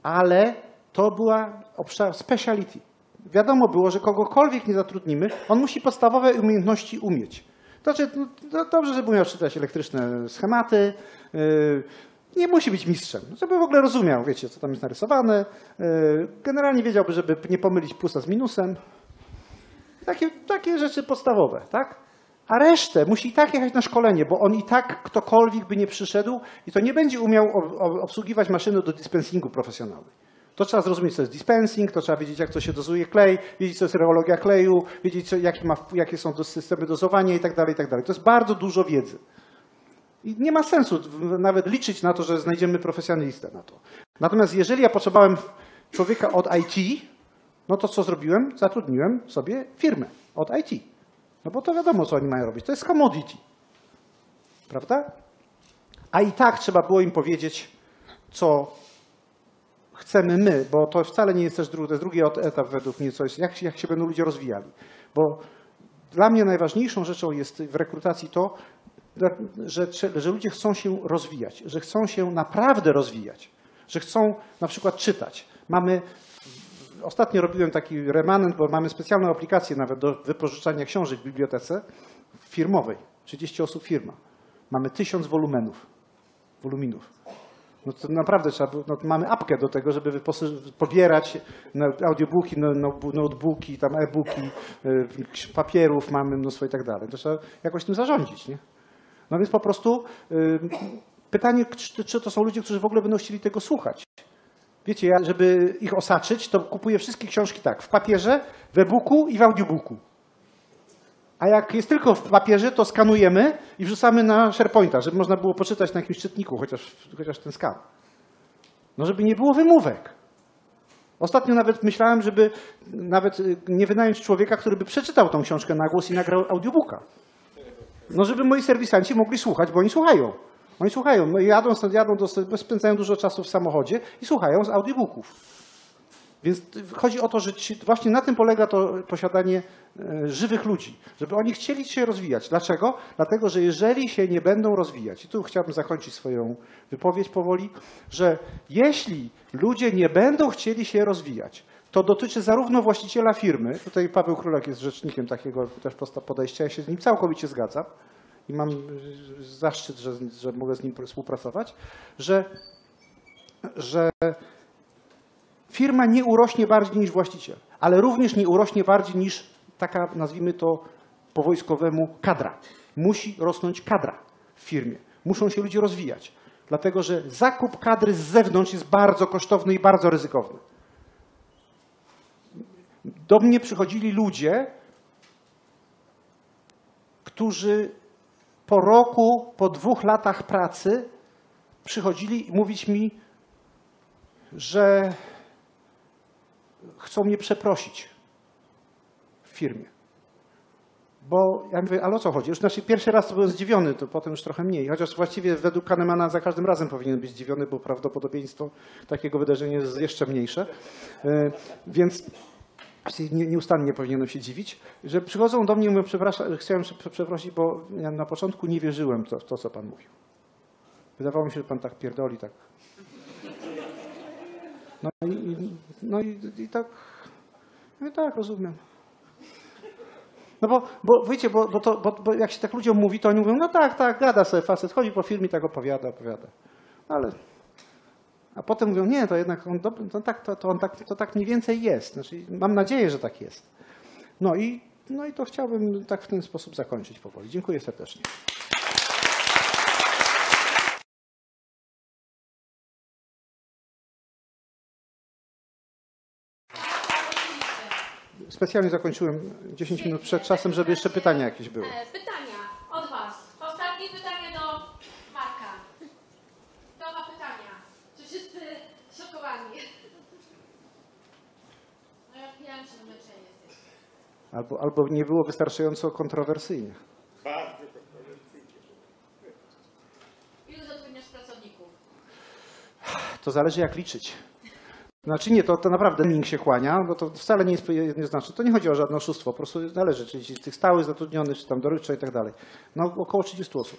ale to była obszar speciality. Wiadomo było, że kogokolwiek nie zatrudnimy, on musi podstawowe umiejętności umieć. Znaczy, no, to dobrze, żeby umiał czytać elektryczne schematy, yy, nie musi być mistrzem, żeby w ogóle rozumiał, wiecie, co tam jest narysowane. Yy, Generalnie wiedziałby, żeby nie pomylić plusa z minusem. Takie, takie rzeczy podstawowe, tak? A resztę musi i tak jechać na szkolenie, bo on i tak ktokolwiek by nie przyszedł i to nie będzie umiał ob- ob- obsługiwać maszyny do dispensingu profesjonalnej. To trzeba zrozumieć, co jest dispensing, to trzeba wiedzieć, jak to się dozuje klej, wiedzieć, co jest reologia kleju, wiedzieć, co, jaki ma, jakie są systemy dozowania i tak tak dalej. To jest bardzo dużo wiedzy. I nie ma sensu nawet liczyć na to, że znajdziemy profesjonalistę na to. Natomiast jeżeli ja potrzebowałem człowieka od IT, no to co zrobiłem? Zatrudniłem sobie firmę od IT. No bo to wiadomo, co oni mają robić. To jest commodity. Prawda? A i tak trzeba było im powiedzieć, co chcemy my, bo to wcale nie jest też drugi, to jest drugi etap według mnie, co jest, jak, się- jak się będą ludzie rozwijali. Bo dla mnie najważniejszą rzeczą jest w rekrutacji to, że, że ludzie chcą się rozwijać, że chcą się naprawdę rozwijać, że chcą na przykład czytać. Mamy Ostatnio robiłem taki remanent, bo mamy specjalną aplikację nawet do wypożyczania książek w bibliotece firmowej. 30 osób firma. Mamy 1000 wolumenów. Woluminów. No to naprawdę trzeba, no mamy apkę do tego, żeby pobierać audiobooki, no, no, notebooki, tam e-booki, y, papierów mamy mnóstwo i tak dalej. To trzeba jakoś tym zarządzić, nie? No więc po prostu y, pytanie, czy, czy to są ludzie, którzy w ogóle będą chcieli tego słuchać. Wiecie, ja, żeby ich osaczyć, to kupuję wszystkie książki tak, w papierze, w e-booku i w audiobooku. A jak jest tylko w papierze, to skanujemy i wrzucamy na SharePointa, żeby można było poczytać na jakimś czytniku, chociaż, chociaż ten skan. No żeby nie było wymówek. Ostatnio nawet myślałem, żeby nawet y, nie wynająć człowieka, który by przeczytał tą książkę na głos i nagrał audiobooka. No żeby moi serwisanci mogli słuchać, bo oni słuchają. Oni słuchają, no jadą, jadą, spędzają dużo czasu w samochodzie i słuchają z audiobooków. Więc chodzi o to, że właśnie na tym polega to posiadanie e, żywych ludzi, żeby oni chcieli się rozwijać. Dlaczego? Dlatego, że jeżeli się nie będą rozwijać, i tu chciałbym zakończyć swoją wypowiedź powoli, że jeśli ludzie nie będą chcieli się rozwijać, to dotyczy zarówno właściciela firmy, tutaj Paweł Królak jest rzecznikiem takiego też podejścia, ja się z nim całkowicie zgadzam i mam y, zaszczyt, że, że mogę z nim współpracować, że, że firma nie urośnie bardziej niż właściciel, ale również nie urośnie bardziej niż taka, nazwijmy to po wojskowemu, kadra. Musi rosnąć kadra w firmie. Muszą się ludzie rozwijać, dlatego że zakup kadry z zewnątrz jest bardzo kosztowny i bardzo ryzykowny. Do mnie przychodzili ludzie, którzy po roku, po dwóch latach pracy przychodzili mówić mi, że chcą mnie przeprosić w firmie. Bo ja mówię, ale o co chodzi? Już znaczy pierwszy raz to byłem zdziwiony, to potem już trochę mniej. Chociaż właściwie według Kahnemana za każdym razem powinien być zdziwiony, bo prawdopodobieństwo takiego wydarzenia jest jeszcze mniejsze. E, Więc nie- nieustannie powinienem się dziwić, że przychodzą do mnie i mówią, chciałem prze- przeprosić, bo ja na początku nie wierzyłem w to, w to, co pan mówił. Wydawało mi się, że pan tak pierdoli, tak. No i, no i, i tak, no i tak, rozumiem. No bo, bo wiecie, bo, bo, to, bo, bo jak się tak ludziom mówi, to oni mówią, no tak, tak, gada sobie facet, chodzi po firmie, tak opowiada, opowiada. Ale, a potem mówią, nie, to jednak on, dob- to, tak, to, to, on tak, to tak mniej więcej jest. Znaczy, mam nadzieję, że tak jest. No i, no i to chciałbym tak w ten sposób zakończyć powoli. Dziękuję serdecznie. Specjalnie zakończyłem 10 minut przed czasem, żeby jeszcze pytania jakieś były. E, Pytania od Was. Ostatnie pytanie do Marka. Kto ma pytania? Czy wszyscy szokowani? No ja wiem, że zmęczeni jesteście. Albo, albo nie było wystarczająco kontrowersyjnie. Ilu zatrudniasz pracowników? To zależy jak liczyć. Znaczy nie, to, to naprawdę ming się kłania, bo to wcale nie jest jednoznaczne. To nie chodzi o żadne oszustwo, po prostu należy, czyli z tych stałych zatrudnionych, czy tam dorywcze i tak dalej. No około 30 osób.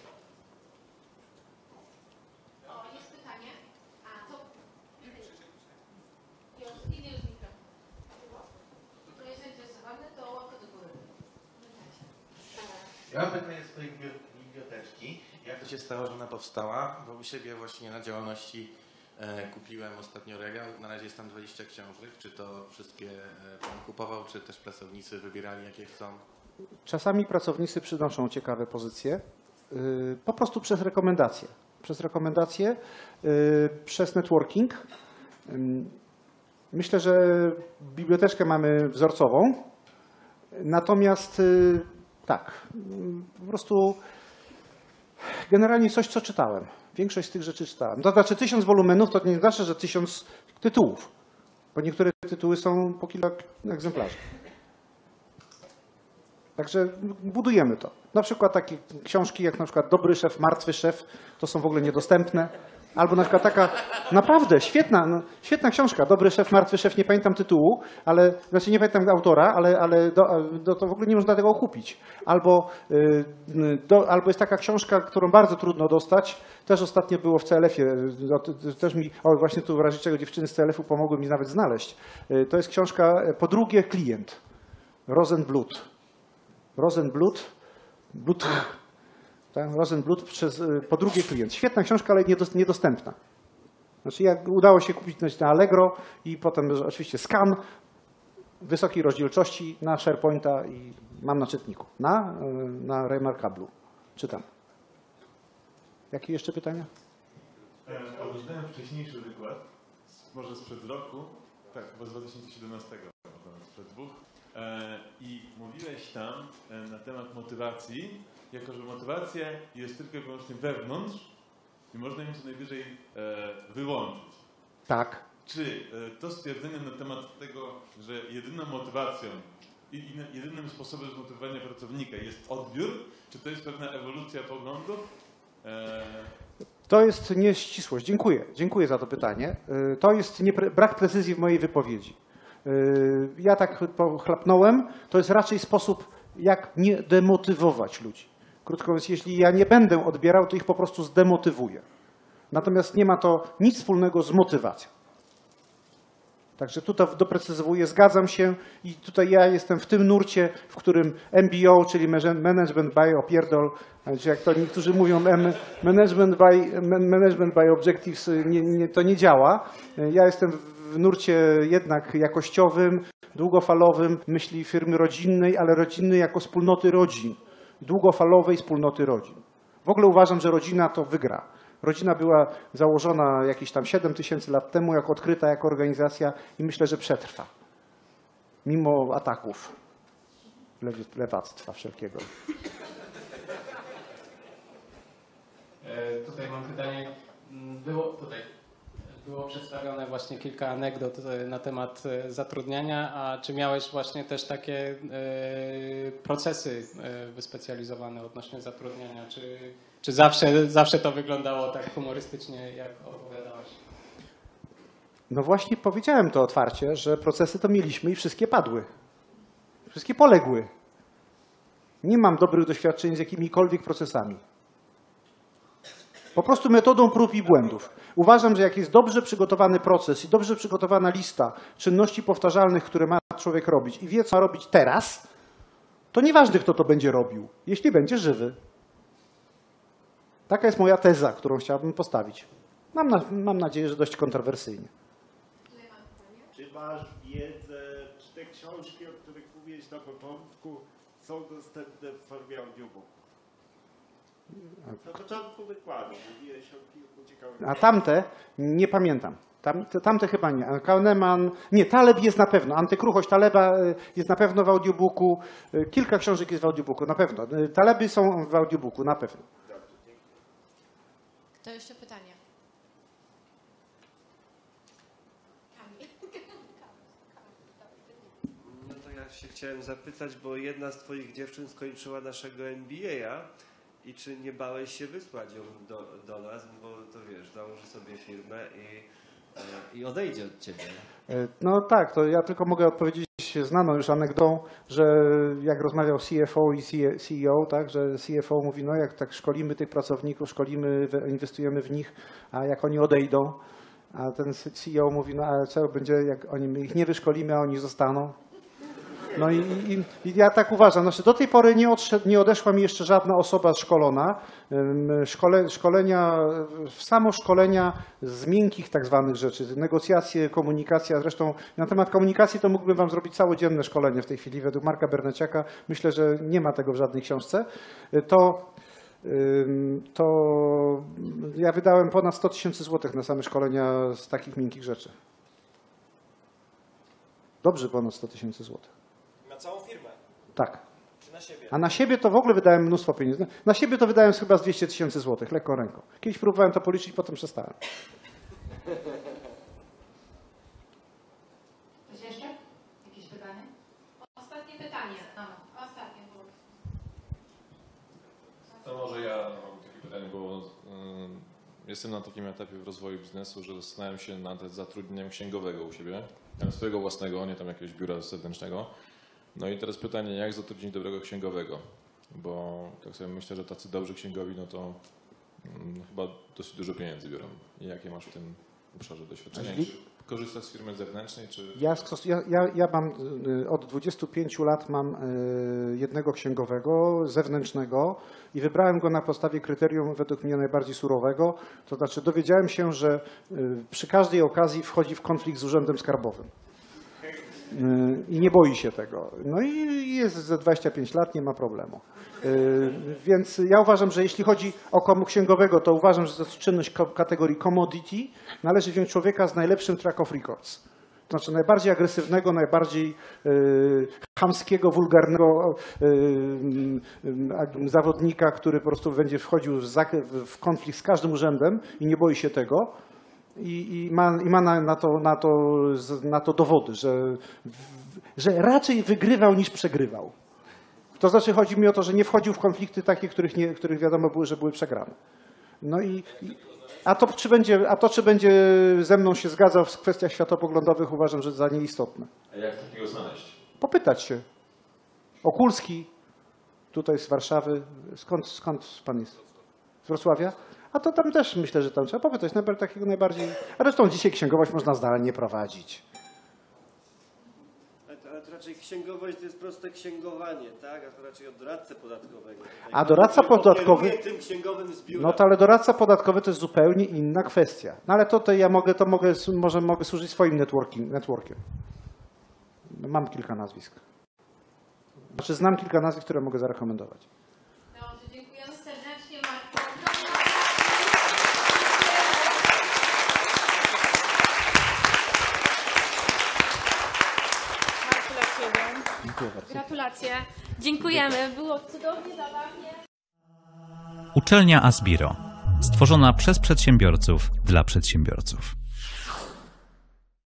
O, jest pytanie. A, to... Już, idzie już mikrofon. Kto jest zainteresowany, to łapkę do góry. Ja mam pytanie z bibli- biblioteczki. Jak to się stało, że ona powstała? Bo u siebie właśnie na działalności kupiłem ostatnio regał. Na razie jest tam 20 książek. Czy to wszystkie e, pan kupował, czy też pracownicy wybierali jakie chcą? Czasami pracownicy przynoszą ciekawe pozycje, yy, po prostu przez rekomendacje. Przez rekomendacje, yy, przez networking. Myślę, że biblioteczkę mamy wzorcową, natomiast yy, tak, po prostu generalnie coś, co czytałem. Większość z tych rzeczy czytałem. To znaczy tysiąc wolumenów to nie znaczy, że tysiąc tytułów, bo niektóre tytuły są po kilka egzemplarzy. Także budujemy to. Na przykład takie książki jak na przykład Dobry szef, martwy szef, to są w ogóle niedostępne. Albo na przykład taka naprawdę świetna, no, świetna książka, Dobry szef, martwy szef, nie pamiętam tytułu, ale znaczy nie pamiętam autora, ale, ale do, do, to w ogóle nie można tego kupić. Albo, y, do, albo jest taka książka, którą bardzo trudno dostać, też ostatnio było w CLF-ie, to- to też mi, o właśnie tu w razie czego dziewczyny z CLF-u pomogły mi nawet znaleźć. Y, To jest książka e, Po drugie klient, Rosenblut. Rosenblut, Blut, tak? Rosenblut przez, y, po drugie klient. Świetna książka, ale niedos- niedostępna. Znaczy jak udało się kupić na Allegro i potem oczywiście skan wysokiej rozdzielczości na SharePointa i mam na czytniku. Na, y, na Remarkablu. Czytam. Jakie jeszcze pytania? Oglądałem wcześniejszy wykład, może sprzed roku, tak, chyba z 2017, może nawet sprzed dwóch. E, I mówiłeś tam e, na temat motywacji, jako że motywacja jest tylko i wyłącznie wewnątrz i można ją co najwyżej e, wyłączyć. Tak. Czy e, to stwierdzenie na temat tego, że jedyną motywacją i i jedynym sposobem zmotywowania pracownika jest odbiór, czy to jest pewna ewolucja poglądów? E, To jest nieścisłość. Dziękuję. Dziękuję za to pytanie. Y, To jest niepre- brak precyzji w mojej wypowiedzi. Y, Ja tak chlapnąłem. To jest raczej sposób, jak nie demotywować ludzi. Krótko mówiąc, jeśli ja nie będę odbierał, to ich po prostu zdemotywuję. Natomiast nie ma to nic wspólnego z motywacją. Także tutaj doprecyzowuję, zgadzam się i tutaj ja jestem w tym nurcie, w którym MBO, czyli Management by Opierdol, czy jak to niektórzy mówią, Management by, Man- management by Objectives, nie, nie, to nie działa. Ja jestem w nurcie jednak jakościowym, długofalowym, myśli firmy rodzinnej, ale rodzinnej jako wspólnoty rodzin, długofalowej wspólnoty rodzin. W ogóle uważam, że rodzina to wygra. Rodzina była założona jakieś tam 7 tysięcy lat temu, jako odkryta jako organizacja i myślę, że przetrwa. Mimo ataków lewactwa wszelkiego. E, Tutaj mam pytanie. Mm, Było tutaj. Było przedstawione właśnie kilka anegdot e, na temat e, zatrudniania, a czy miałeś właśnie też takie e, procesy wyspecjalizowane odnośnie zatrudniania? Czy, czy zawsze, zawsze to wyglądało tak humorystycznie, jak opowiadałeś? No właśnie powiedziałem to otwarcie, że procesy to mieliśmy i wszystkie padły. Wszystkie poległy. Nie mam dobrych doświadczeń z jakimikolwiek procesami. Po prostu metodą prób i błędów. Uważam, że jak jest dobrze przygotowany proces i dobrze przygotowana lista czynności powtarzalnych, które ma człowiek robić i wie, co ma robić teraz, to nieważne, kto to będzie robił, jeśli będzie żywy. Taka jest moja teza, którą chciałbym postawić. Mam, na, mam nadzieję, że dość kontrowersyjnie. Czy masz wiedzę, czy te książki, o których mówiłeś na początku, są dostępne w formie audiobooku? Na początku wykładu mówiłeś o kilku ciekawych... A tamte nie pamiętam. Tam, te- tamte chyba nie. Kahneman, nie, Taleb jest na pewno. Antykruchość Taleba y, jest na pewno w audiobooku. Y, Kilka książek jest w audiobooku, na pewno. Y, Taleby są w audiobooku, na pewno. To jeszcze pytanie. Kamil. No to ja się chciałem zapytać, bo jedna z twoich dziewczyn skończyła naszego MBA-a i czy nie bałeś się wysłać ją do, do nas, bo to wiesz, założy sobie firmę i, e, i odejdzie od ciebie. Y, No tak, to ja tylko mogę odpowiedzieć znaną już anegdotą, że jak rozmawiał CFO i CEO, tak, że CFO mówi, no jak tak szkolimy tych pracowników, szkolimy, we- inwestujemy w nich, a jak oni odejdą, a ten CEO mówi, no ale co będzie, jak oni, my ich nie wyszkolimy, a oni zostaną. No i, i, i ja tak uważam. Znaczy, do tej pory nie, odszedł, nie odeszła mi jeszcze żadna osoba szkolona. Szkole, szkolenia, samo szkolenia z miękkich tak zwanych rzeczy, negocjacje, komunikacja. Zresztą na temat komunikacji to mógłbym wam zrobić całodzienne szkolenie w tej chwili według Marka Berneciaka. Myślę, że nie ma tego w żadnej książce. Y, To, to ja wydałem ponad 100 tysięcy złotych na same szkolenia z takich miękkich rzeczy. Dobrze ponad 100 tysięcy złotych. Tak. na siebie? A na siebie to w ogóle wydałem mnóstwo pieniędzy. Na siebie to wydałem chyba z 200 tysięcy złotych, lekką ręką. Kiedyś próbowałem to policzyć, potem przestałem. Coś jeszcze? Jakieś pytanie? Ostatnie pytanie. Ostatnie. To może ja mam takie pytanie, bo jestem na takim etapie w rozwoju biznesu, że zastanawiam się nad zatrudnieniem księgowego u siebie, swojego własnego, nie tam jakiegoś biura zewnętrznego. No i teraz pytanie, jak zatrudnić dobrego księgowego? Bo tak sobie myślę, że tacy dobrzy księgowi, no to ym, chyba dosyć dużo pieniędzy biorą. I jakie masz w tym obszarze doświadczenia? Czy korzystasz z firmy zewnętrznej, czy... Ja, ja, ja, mam y, od 25 lat mam y, jednego księgowego zewnętrznego i wybrałem go na podstawie kryterium według mnie najbardziej surowego. To znaczy dowiedziałem się, że y, przy każdej okazji wchodzi w konflikt z urzędem skarbowym. Y, I nie boi się tego. No i jest ze 25 lat, nie ma problemu. Y, Więc ja uważam, że jeśli chodzi o komu księgowego, to uważam, że to jest czynność kategorii commodity. Należy wziąć człowieka z najlepszym track of records. To znaczy najbardziej agresywnego, najbardziej y, chamskiego, wulgarnego y, y, y, zawodnika, który po prostu będzie wchodził w, w konflikt z każdym urzędem i nie boi się tego. I, i ma, i ma na, na, to, na, to, na to dowody, że, że raczej wygrywał niż przegrywał. To znaczy chodzi mi o to, że nie wchodził w konflikty takie, których, nie, których wiadomo było, że były przegrane. No i, i a, to, czy będzie, a to, czy będzie ze mną się zgadzał w kwestiach światopoglądowych, uważam, że za nieistotne. A jak takiego znaleźć? Popytać się. Okulski, tutaj z Warszawy. Skąd, skąd pan jest? Z Wrocławia? A to tam też myślę, że tam trzeba popytać. Najbardziej, takiego najbardziej... A zresztą dzisiaj księgowość można zdalnie prowadzić. Ale to, ale to raczej księgowość to jest proste księgowanie, tak? A to raczej od doradcę podatkowego. Tutaj A doradca który podatkowy- tym księgowym z biura. No to ale doradca podatkowy to jest zupełnie inna kwestia. No ale to, to ja mogę, to mogę, może mogę służyć swoim networking, networkiem. Mam kilka nazwisk. Znaczy znam kilka nazwisk, które mogę zarekomendować. Dobrze, dziękujemy serdecznie Marku. Dziękuję bardzo. Gratulacje. Dziękujemy. Było cudownie, zabawnie. Uczelnia Asbiro. Stworzona przez przedsiębiorców dla przedsiębiorców.